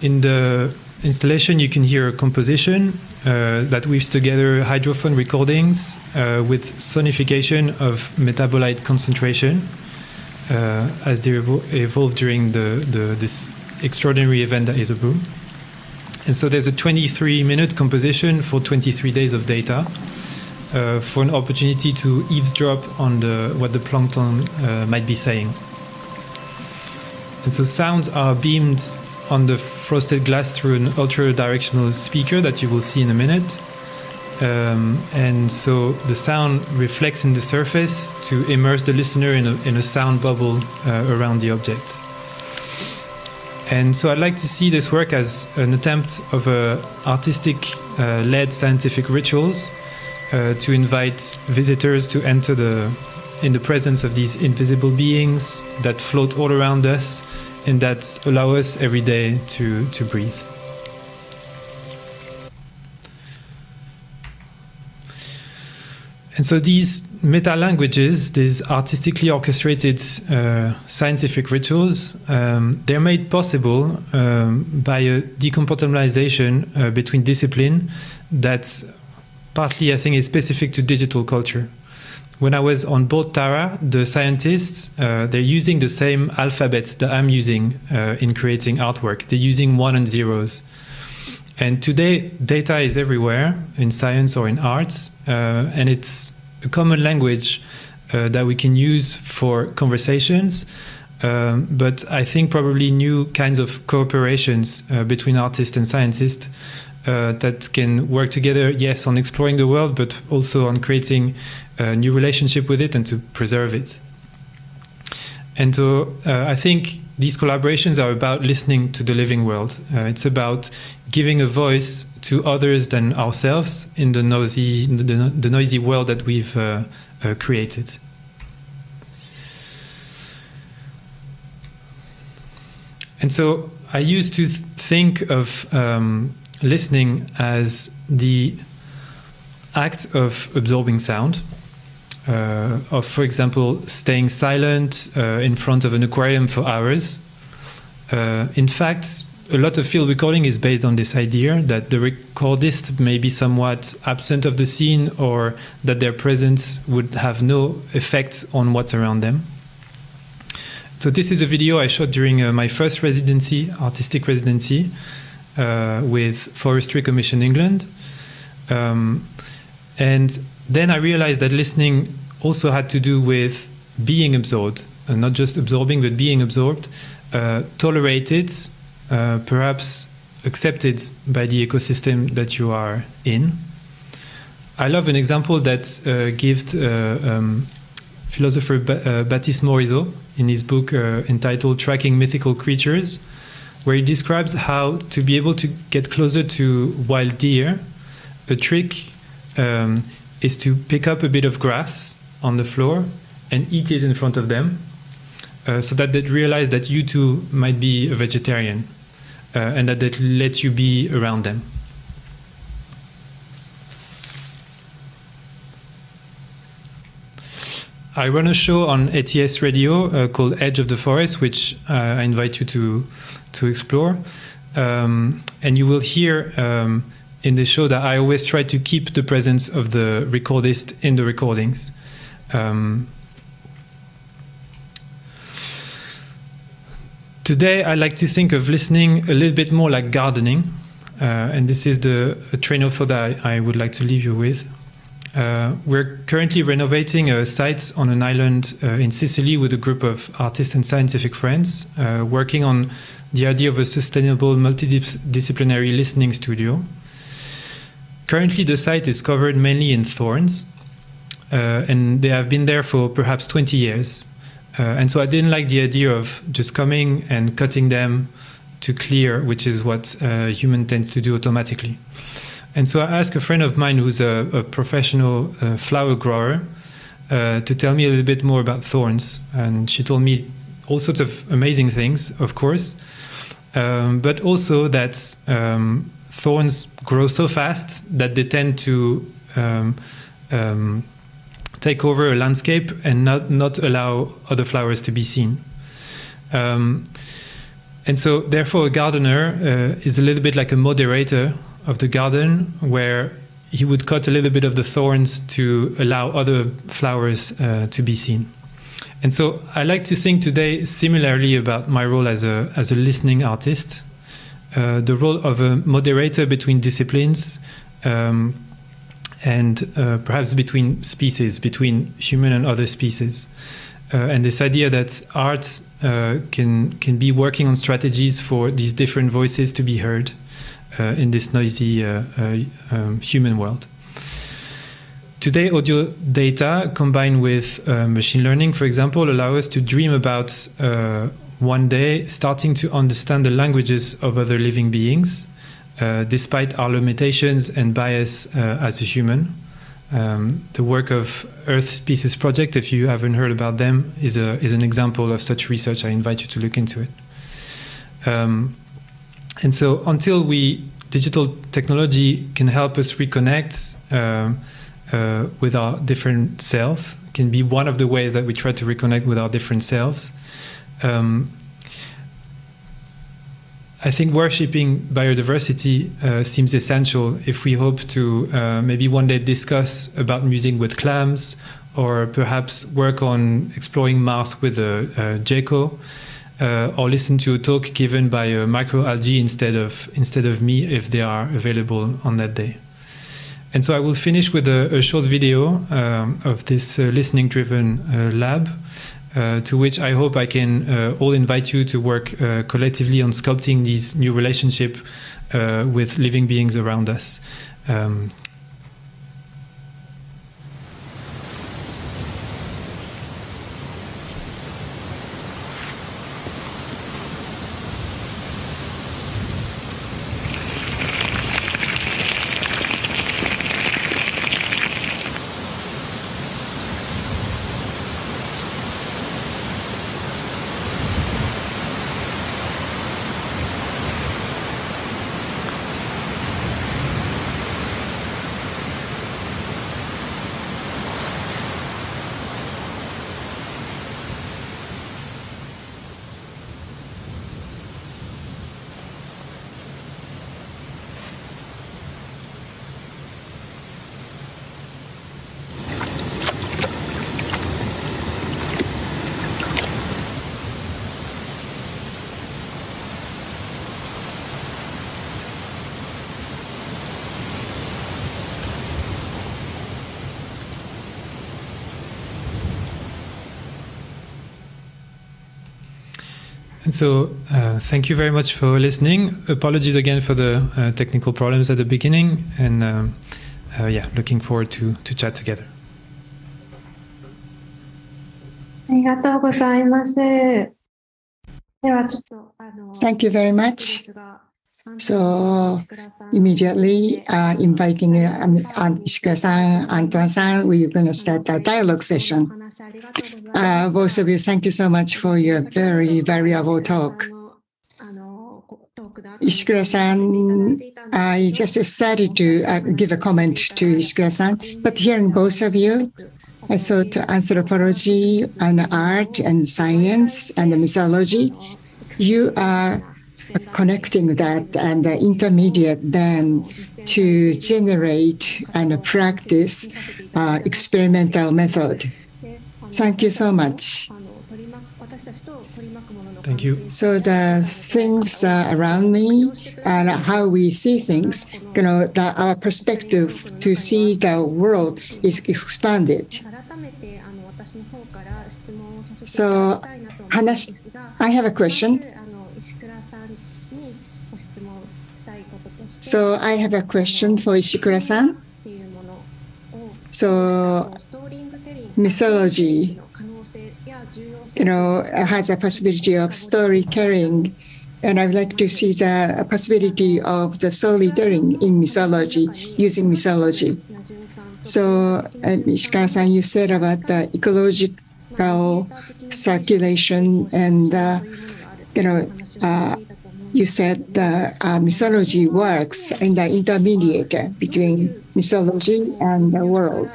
In the installation, you can hear a composition uh, that weaves together hydrophone recordings uh, with sonification of metabolite concentration uh, as they evolve during the, the, this extraordinary event that is a boom. And so there's a 23 minute composition for 23 days of data uh, for an opportunity to eavesdrop on the, what the plankton uh, might be saying. And so sounds are beamed on the frosted glass through an ultra directional speaker that you will see in a minute. Um, and so the sound reflects in the surface to immerse the listener in a, in a sound bubble uh, around the object. And so I'd like to see this work as an attempt of uh, artistic uh, led scientific rituals uh, to invite visitors to enter the in the presence of these invisible beings that float all around us and that allow us every day to, to breathe. And so these meta languages, these artistically orchestrated uh, scientific rituals, um, they're made possible um, by a decompartmentalization uh, between discipline that partly, I think, is specific to digital culture. when I was on board Tara, the scientists uh, they're using the same alphabets that I'm using uh, in creating artwork. They're using one and zeros. And today, data is everywhere in science or in arts, and it's a common language uh, that we can use for conversations. Um, but I think probably new kinds of cooperations uh, between artists and scientists uh, that can work together, yes, on exploring the world, but also on creating a new relationship with it and to preserve it. And so uh, I think these collaborations are about listening to the living world. Uh, it's about giving a voice to others than ourselves in the noisy, the, the noisy world that we've uh, uh, created. And so I used to th think of um, listening as the act of absorbing sound. Uh, of, for example, staying silent uh, in front of an aquarium for hours. Uh, in fact, a lot of field recording is based on this idea that the recordist may be somewhat absent of the scene or that their presence would have no effect on what's around them. So this is a video I shot during uh, my first residency, artistic residency, uh, with Forestry Commission England. Um, and then I realized that listening also had to do with being absorbed, uh, not just absorbing, but being absorbed, uh, tolerated, uh, perhaps accepted by the ecosystem that you are in. I love an example that uh, gives uh, um, philosopher ba uh, Baptiste Morizot in his book entitled Tracking Mythical Creatures, where he describes how to be able to get closer to wild deer, a trick um, is to pick up a bit of grass on the floor and eat it in front of them uh, so that they realize that you too might be a vegetarian uh, and that they let you be around them. I run a show on NTS radio uh, called Edge of the Forest, which uh, I invite you to to explore. Um, and you will hear um, in the show that I always try to keep the presence of the recordist in the recordings. Um, today, I like to think of listening a little bit more like gardening. Uh, and this is the train of thought that I, I would like to leave you with. Uh, we're currently renovating a site on an island uh, in Sicily with a group of artists and scientific friends, uh, working on the idea of a sustainable multidisciplinary listening studio. Currently, the site is covered mainly in thorns, and they have been there for perhaps 20 years. Uh, and so I didn't like the idea of just coming and cutting them to clear, which is what uh, human tends to do automatically. And so I asked a friend of mine who's a, a professional uh, flower grower uh, to tell me a little bit more about thorns. And she told me all sorts of amazing things, of course, um, but also that um, thorns grow so fast that they tend to um, um take over a landscape and not, not allow other flowers to be seen. Um, and so, therefore, a gardener uh, is a little bit like a moderator of the garden where he would cut a little bit of the thorns to allow other flowers uh, to be seen. And so I like to think today similarly about my role as a as a listening artist, uh, the role of a moderator between disciplines, um, and uh, perhaps between species, between human and other species, uh, and this idea that art uh, can can be working on strategies for these different voices to be heard uh, in this noisy uh, um, human world. Today, audio data combined with uh, machine learning, for example, allow us to dream about uh, one day starting to understand the languages of other living beings, uh, despite our limitations and bias uh, as a human. Um, the work of Earth Species Project, if you haven't heard about them, is, a, is an example of such research. I invite you to look into it. Um, and so, until we digital technology can help us reconnect. Um, uh, with our different selves can be one of the ways that we try to reconnect with our different selves. Um, I think worshipping biodiversity uh, seems essential if we hope to uh, maybe one day discuss about musing with clams or perhaps work on exploring Mars with a, a gecko, uh, or listen to a talk given by a microalgae instead of instead of me if they are available on that day. And so I will finish with a, a short video um, of this uh, listening-driven uh, lab, uh, to which I hope I can uh, all invite you to work uh, collectively on sculpting these new relationship uh, with living beings around us. Um, So uh, thank you very much for listening. Apologies again for the uh, technical problems at the beginning, and um, uh, yeah, looking forward to to chat together. Thank you very much. So immediately uh, inviting uh, um, Ishika-san, Antoine-san, we are going to start the dialogue session. Uh, both of you, thank you so much for your very valuable talk. Ishikura-san, I just started to uh, give a comment to Ishikura-san, but hearing both of you, I thought anthropology and art and science and mythology, you are connecting that and the intermediate then to generate and practice uh, experimental method. Thank you so much. Thank you. So the things uh, around me and how we see things, you know, the, our perspective to see the world is expanded. So, Hanash, I have a question. So I have a question for Ishikura-san. So mythology, you know, has a possibility of story carrying, and I would like to see the possibility of the storytelling in mythology using mythology. So, um, Ishikura-san, you said about the ecological circulation and uh, you know uh, you said the uh, mythology works in the intermediate between mythology and the world.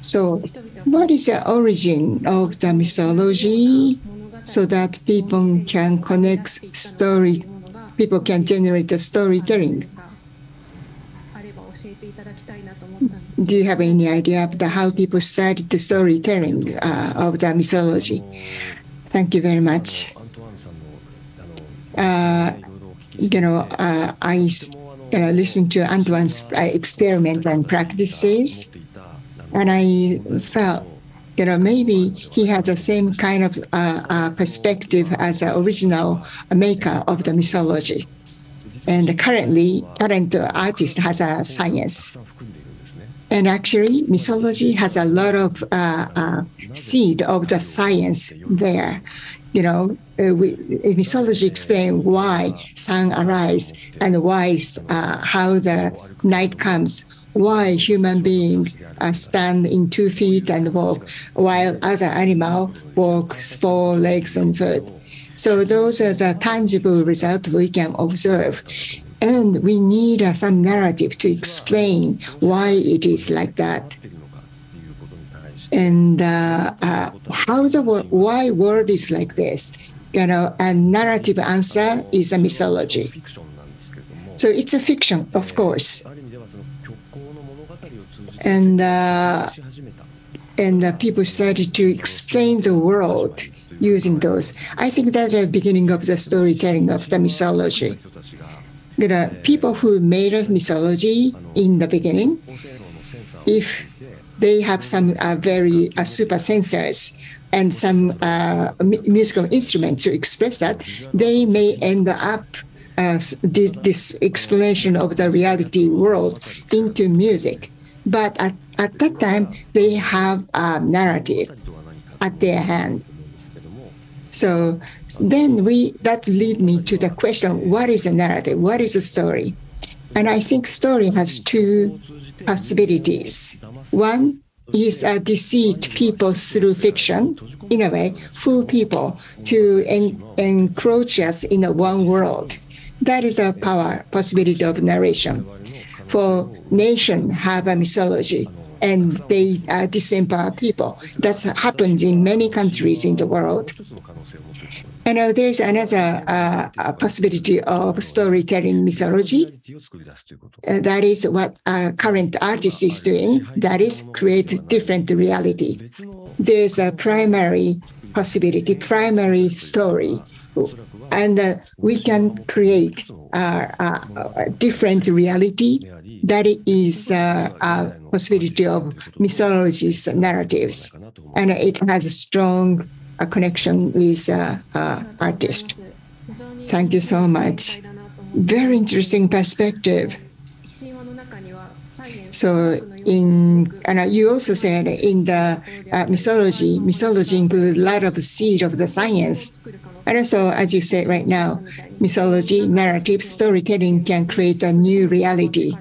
So, what is the origin of the mythology so that people can connect story, people can generate the storytelling? Do you have any idea of the, how people started the storytelling uh, of the mythology? Thank you very much. Uh, you know, uh, I you know, listened to Antoine's uh, experiments and practices, and I felt you know, maybe he had the same kind of uh, uh, perspective as the original maker of the mythology. And currently, current artist has a science. And actually, mythology has a lot of uh, seed of the science there. You know, uh, we, mythology explain why sun arise and why uh, how the night comes, why human being uh, stand in two feet and walk, while other animal walks four legs and foot. So those are the tangible results we can observe. And we need uh, some narrative to explain why it is like that and uh, uh, how the world, why world is like this. You know, a narrative answer is a mythology. So it's a fiction, of course. And uh, and uh, people started to explain the world using those. I think that's the beginning of the storytelling of the mythology. There are people who made a mythology in the beginning. If they have some uh, very uh, super sensors and some uh, musical instrument to express that, they may end up this, this explanation of the reality world into music. But at, at that time, they have a narrative at their hand. So then we that lead me to the question: What is a narrative? What is a story? And I think story has two possibilities. One is uh, deceit people through fiction, in a way, fool people to en- encroach us in a one world. That is a power possibility of narration. For nation have a mythology and they uh, disempower people. That happens in many countries in the world. And uh, there's another uh, possibility of storytelling mythology. Uh, that is what a current artist is doing. That is create different reality. There's a primary possibility, primary story, and uh, we can create a different reality that is uh, a possibility of mythologies narratives, and it has a strong a connection with uh, uh, artist. Thank you so much. Very interesting perspective. So in and you also said in the uh, mythology, mythology includes a lot of seed of the science. And also, as you said right now, mythology, narrative, storytelling can create a new reality.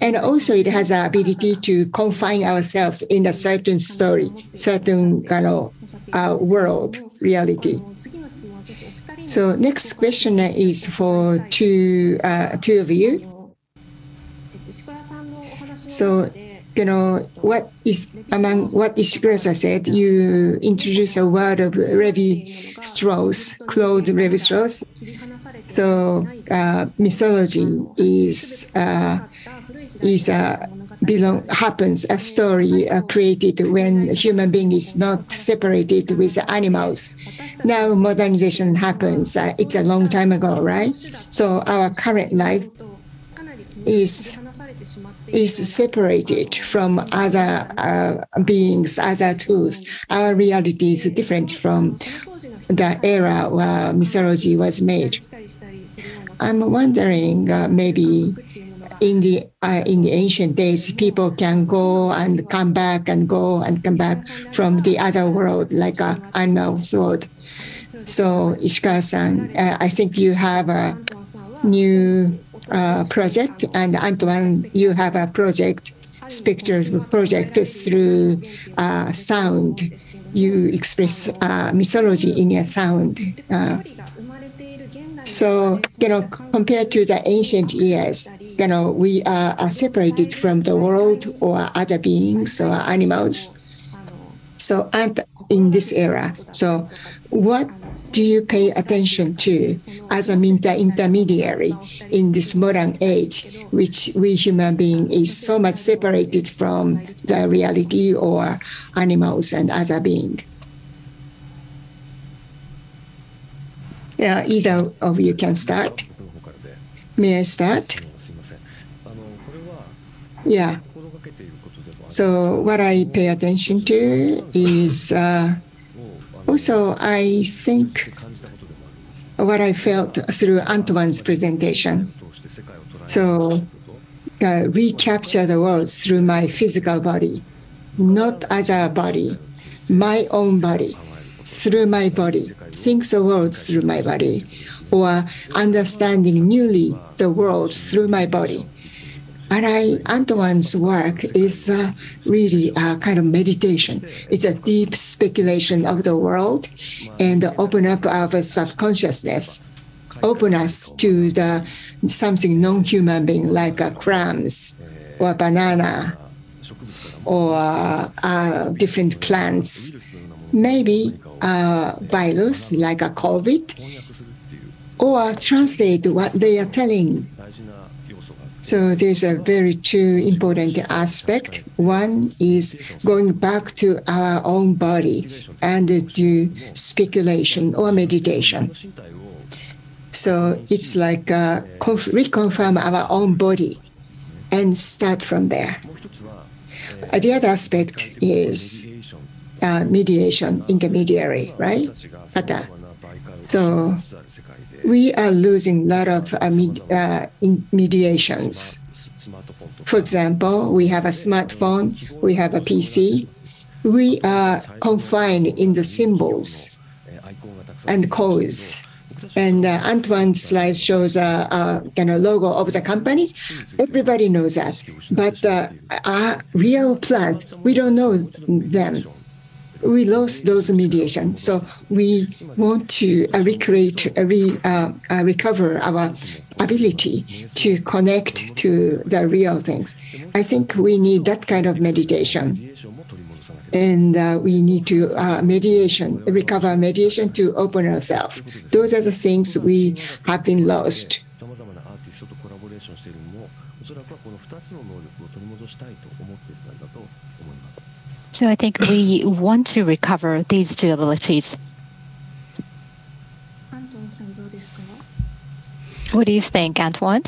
And also, it has the ability to confine ourselves in a certain story, certain kind of world reality. So next question is for two uh, two of you. So you know what is among what Ishiguro said. You introduce a word of Lévi-Strauss, Claude Lévi-Strauss. So uh, mythology is uh, is a belong happens a story uh, created when human being is not separated with animals. Now modernization happens uh, it's a long time ago right? So our current life is is separated from other uh, beings other tools. Our reality is different from the era where mythology was made. I'm wondering uh, maybe in the uh, in the ancient days, people can go and come back and go and come back from the other world like a animal world. So Ishikawa-san, uh, I think you have a new uh, project, and Antoine, you have a project, spectral project through uh, sound. You express uh, mythology in your sound. Uh, so, you know, compared to the ancient years, you know, we are, separated from the world or other beings or animals. So, and in this era, so what do you pay attention to as a intermediary in this modern age, which we human being is so much separated from the reality or animals and other being? Yeah, either of you can start. May I start? Yeah. So what I pay attention to is uh, also I think what I felt through Antoine's presentation. So uh, recapture the world through my physical body, not as a body, my own body, through my body, think the world through my body, or understanding newly the world through my body. And I, Antoine's work is uh, really a kind of meditation. It's a deep speculation of the world and the open up our subconsciousness, open us to the something non-human being like a crumbs or banana or uh, different plants. Maybe uh, virus like a COVID or translate what they are telling. So there's a very two important aspect. One is going back to our own body and do speculation or meditation. So it's like uh, reconfirm our own body and start from there. The other aspect is uh, mediation, intermediary, right? So we are losing a lot of uh, med- uh, mediations. For example, we have a smartphone, we have a PC. We are confined in the symbols and codes. And uh, Antoine's slide shows a, a kind of logo of the companies. Everybody knows that. But uh, our real plant, we don't know them we lost those mediation. So we want to uh, recreate, uh, re, uh, recover our ability to connect to the real things. I think we need that kind of meditation. And uh, we need to uh, mediation, recover mediation to open ourselves. Those are the things we have been lost. So I think we want to recover these two abilities. What do you think, Antoine?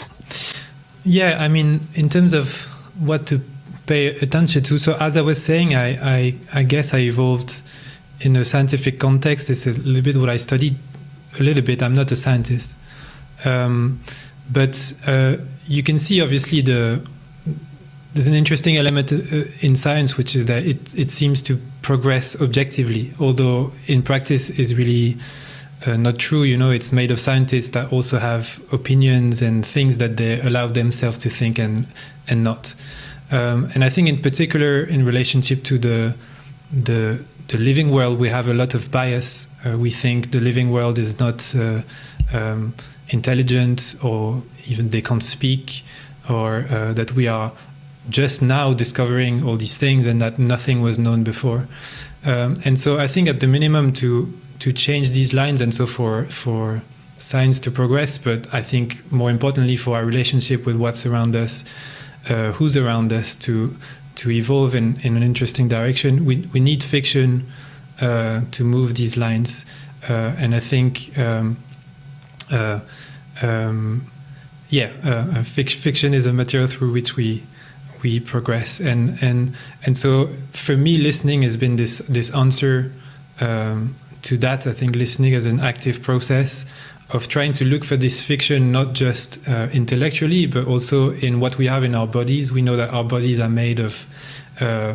Yeah, I mean, in terms of what to pay attention to, so as I was saying, I, I, I guess I evolved in a scientific context. It's a little bit what I studied, a little bit. I'm not a scientist. Um, but uh, you can see, obviously, the there's an interesting element uh, in science, which is that it, it seems to progress objectively, although in practice is really uh, not true. You know, it's made of scientists that also have opinions and things that they allow themselves to think and and not. Um, and I think, in particular, in relationship to the the the living world, we have a lot of bias. Uh, we think the living world is not uh, um, intelligent, or even they can't speak, or uh, that we are just now discovering all these things and that nothing was known before. Um, and so I think at the minimum to to change these lines and so for for science to progress, but I think more importantly for our relationship with what's around us, uh, who's around us to to evolve in, in an interesting direction. We we need fiction uh, to move these lines, uh, and I think. Um, uh, um, yeah, uh, fiction is a material through which we we progress. And and and so for me listening has been this this answer um, to that. I think listening as an active process of trying to look for this fiction not just uh, intellectually but also in what we have in our bodies. We know that our bodies are made of uh,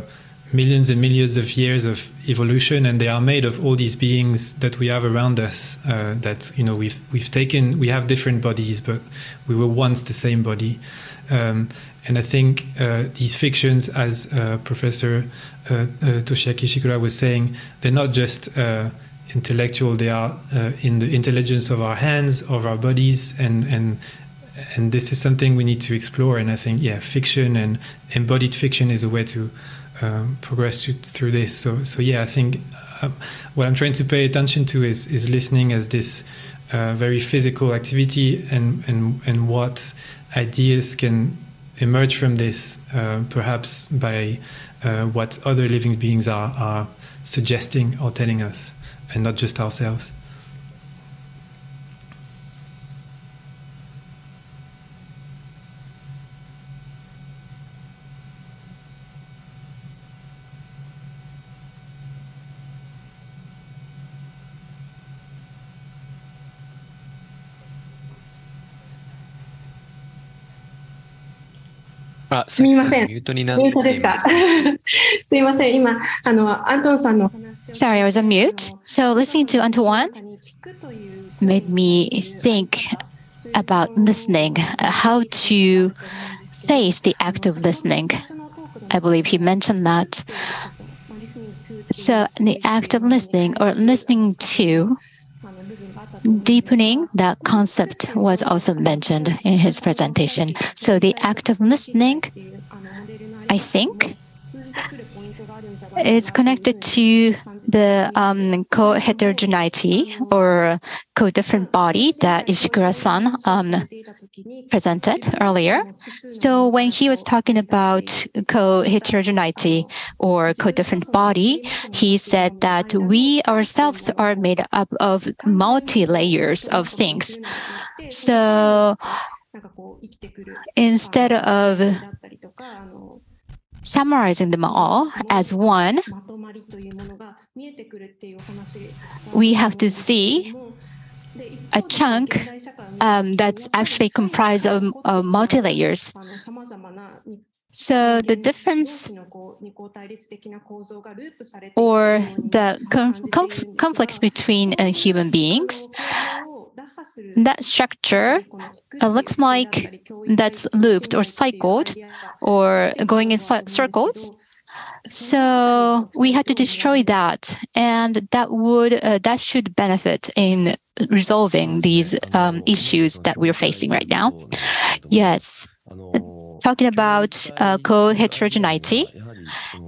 millions and millions of years of evolution and they are made of all these beings that we have around us uh, that you know we've we've taken we have different bodies but we were once the same body. Um, and I think uh, these fictions, as uh, Professor uh, uh Toshiaki Ishikura was saying, they're not just uh, intellectual; they are uh, in the intelligence of our hands, of our bodies, and and and this is something we need to explore. And I think, yeah, fiction and embodied fiction is a way to um, progress through this. So, so yeah, I think um, what I'm trying to pay attention to is is listening as this very physical activity, and and and what ideas can emerge from this, uh, perhaps by uh, what other living beings are, are suggesting or telling us, and not just ourselves. あ、すみません。ミュートになってミュートでした。すみません。今、あの、アントンさんの Sorry, I was on mute. So listening to Antoine made me think about listening, how to face the act of listening. I believe he mentioned that. So the act of listening or listening to deepening that concept was also mentioned in his presentation. So the act of listening, I think, is connected to the um, co-heterogeneity or co-different body that Ishikura-san um, presented earlier. So when he was talking about co-heterogeneity or co-different body, he said that we ourselves are made up of multi-layers of things. So instead of summarizing them all as one, we have to see a chunk um, that's actually comprised of, of multi layers. So the difference or the conf- conf- conflicts between uh, human beings that structure uh, looks like that's looped or cycled or going in circles. So we had to destroy that, and that would uh, that should benefit in resolving these um, issues that we're facing right now. Yes, talking about uh, co-heterogeneity,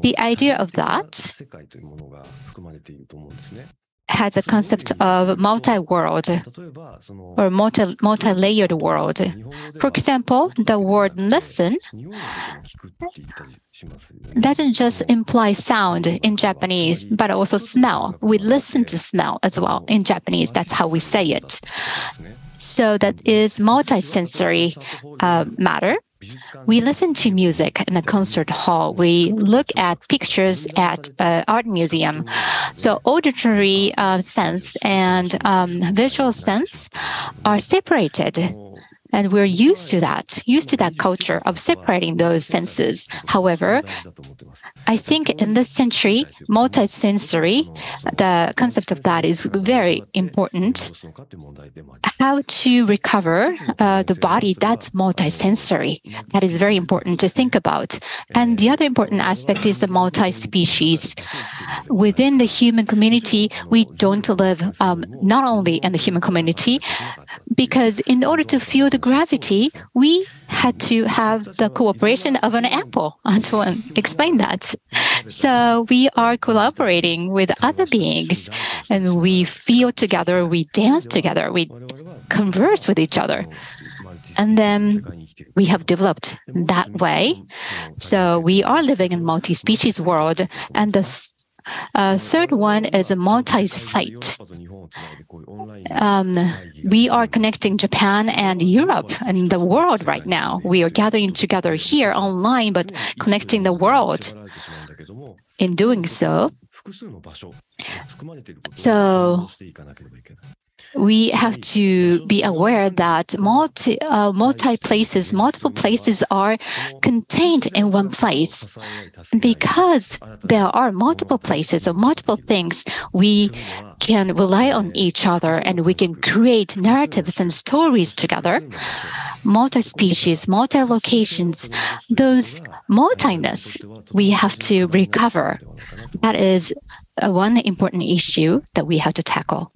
the idea of that has a concept of multi-world or multi, multi-layered world. For example, the word listen doesn't just imply sound in Japanese, but also smell. We listen to smell as well in Japanese. That's how we say it. So that is multi-sensory uh, matter. We listen to music in a concert hall. We look at pictures at an art museum. So auditory uh, sense and um, visual sense are separated. And we're used to that, used to that culture of separating those senses. However, I think in this century, multisensory, the concept of that is very important. How to recover uh, the body that's multisensory, that is very important to think about. And the other important aspect is the multi-species. Within the human community, we don't live um, not only in the human community, because in order to feel the gravity, we had to have the cooperation of an apple. Antoine explain that. So we are collaborating with other beings and we feel together, we dance together, we converse with each other. And then we have developed that way. So we are living in multi-species world. And the uh, third one is a multi-site. Um, we are connecting Japan and Europe and the world right now. We are gathering together here online, but connecting the world. In doing so, so we have to be aware that multi, uh, multi places, multiple places are contained in one place. Because there are multiple places or multiple things, we can rely on each other and we can create narratives and stories together. Multi species, multi locations, those multiness we have to recover. That is uh, one important issue that we have to tackle.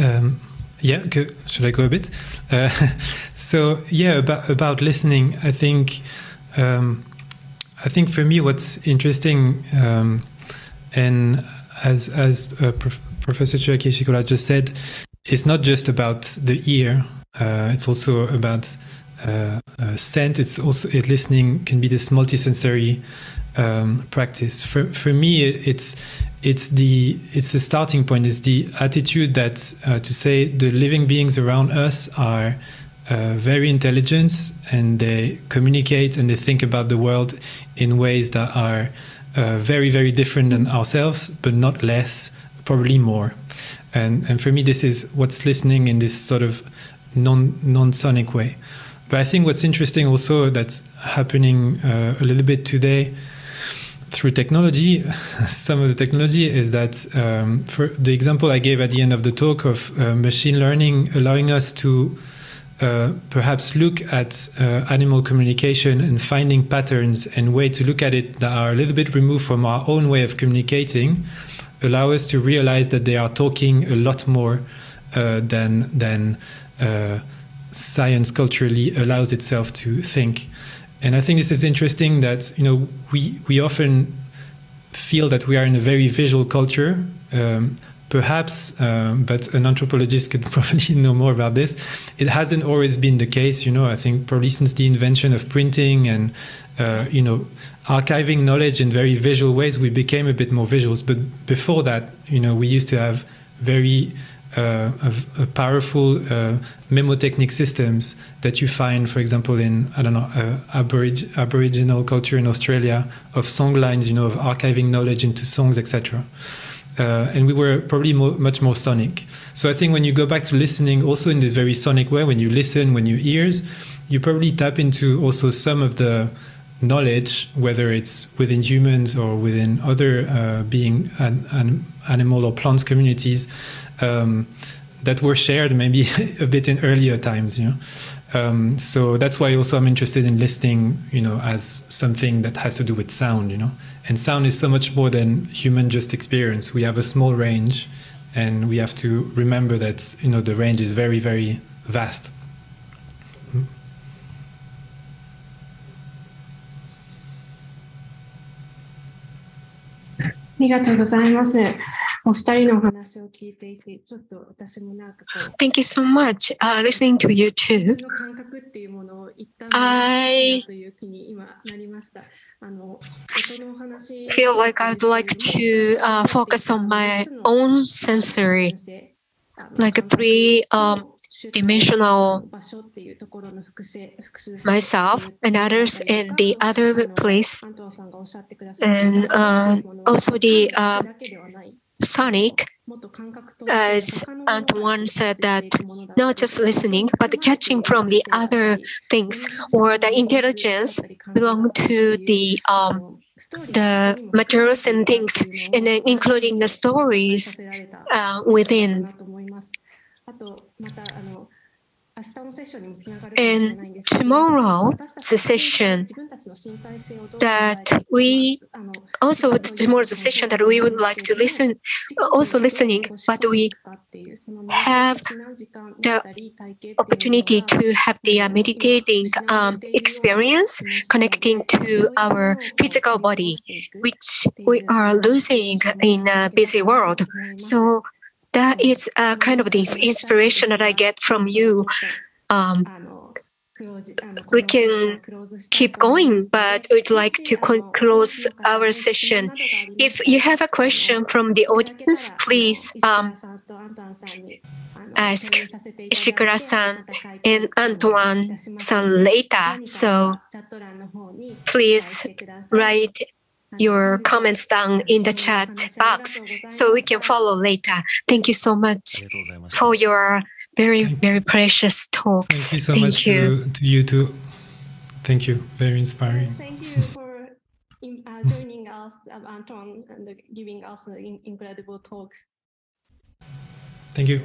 Um, yeah, should I go a bit? Uh, so yeah, about about listening, I think um, I think for me, what's interesting, um, and as as uh, Prof Professor Ishikura just said, it's not just about the ear. Uh, it's also about uh, uh, scent. It's also it, listening can be this multisensory um, practice. For for me, it's it's the it's the starting point. It's the attitude that uh, to say the living beings around us are uh, very intelligent and they communicate and they think about the world in ways that are uh, very very different than ourselves, but not less, probably more. And and for me, this is what's listening in this sort of non non sonic way. But I think what's interesting also that's happening uh, a little bit today through technology, some of the technology is that um, for the example I gave at the end of the talk of uh, machine learning allowing us to uh, perhaps look at uh, animal communication and finding patterns and way to look at it that are a little bit removed from our own way of communicating allow us to realize that they are talking a lot more uh, than than uh, science culturally allows itself to think And I think this is interesting that you know we we often feel that we are in a very visual culture. Um, perhaps, um, but an anthropologist could probably know more about this. It hasn't always been the case, you know. I think probably since the invention of printing and uh, you know archiving knowledge in very visual ways, we became a bit more visuals. But before that, you know, we used to have very uh, a, a powerful uh, mnemotechnic systems that you find, for example, in I don't know uh, Aborig- Aboriginal culture in Australia of song lines, you know, of archiving knowledge into songs, etc. Uh, and we were probably more, much more sonic. So I think when you go back to listening, also in this very sonic way, when you listen, when you ears, you probably tap into also some of the knowledge, whether it's within humans or within other uh, being an, an animal or plants communities, um, that were shared maybe a bit in earlier times, you know. Um, so that's why also I'm interested in listening, you know, as something that has to do with sound, you know. And sound is so much more than human just experience. We have a small range, and we have to remember that you know the range is very very vast. ありがとうございます。 お二人のお話を聞いていて、ちょっと私もなんかこう。Thank you so much. Uh, listening to you too. の感覚っていうものを一旦 I という気に今なりました。あの、音のお話。 feel like I'd like to uh, focus on my own sensory, like a three um, dimensional 場所っていうところの複製複数 myself and others in the other place. アントワンさんがおっしゃってくださった And uh, also the uh, だけではない。 sonic, as Antoine said, that not just listening, but catching from the other things or the intelligence belong to the um, the materials and things, and then including the stories uh, within in tomorrow session that we also tomorrow's session that we would like to listen also listening but we have the opportunity to have the uh, meditating um, experience connecting to our physical body which we are losing in a busy world. So that is uh, kind of the inspiration that I get from you. Um, we can keep going, but we'd like to close our session. If you have a question from the audience, please um, ask Ishikura-san and Antoine-san later. So please write your comments down in the chat box so we can follow later. Thank you so much for your very, very precious talks. Thank you so Thank much you. To, to, you too. Thank you. Very inspiring. Thank you for uh, joining us, um, Anton, and giving us incredible talks. Thank you.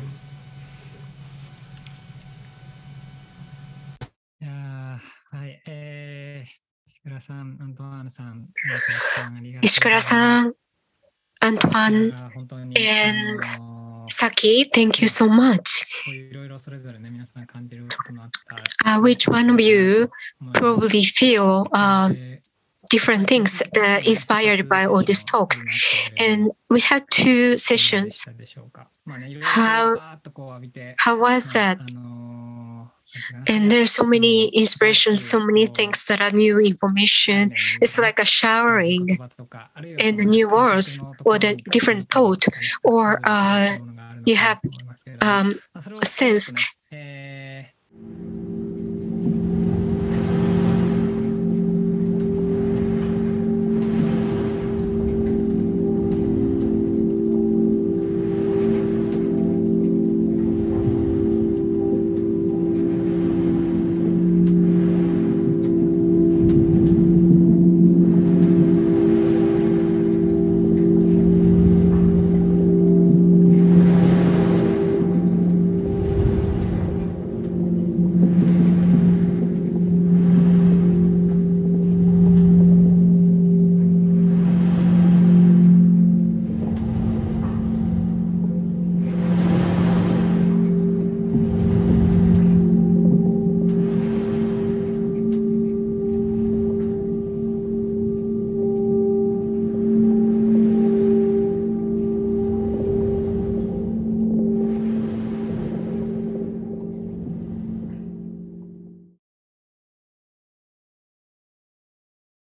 Uh, hi. Uh, 倉さん、アントワーヌさん、石倉さん、Antoine and Saki, thank you so much. Uh, which one of you probably feel uh, different things inspired by all these talks? And we had two sessions. How, how was that? Mm-hmm. and there's so many inspirations so many things that are new information. It's like a showering in the new words or the different thought or uh, you have um, sensed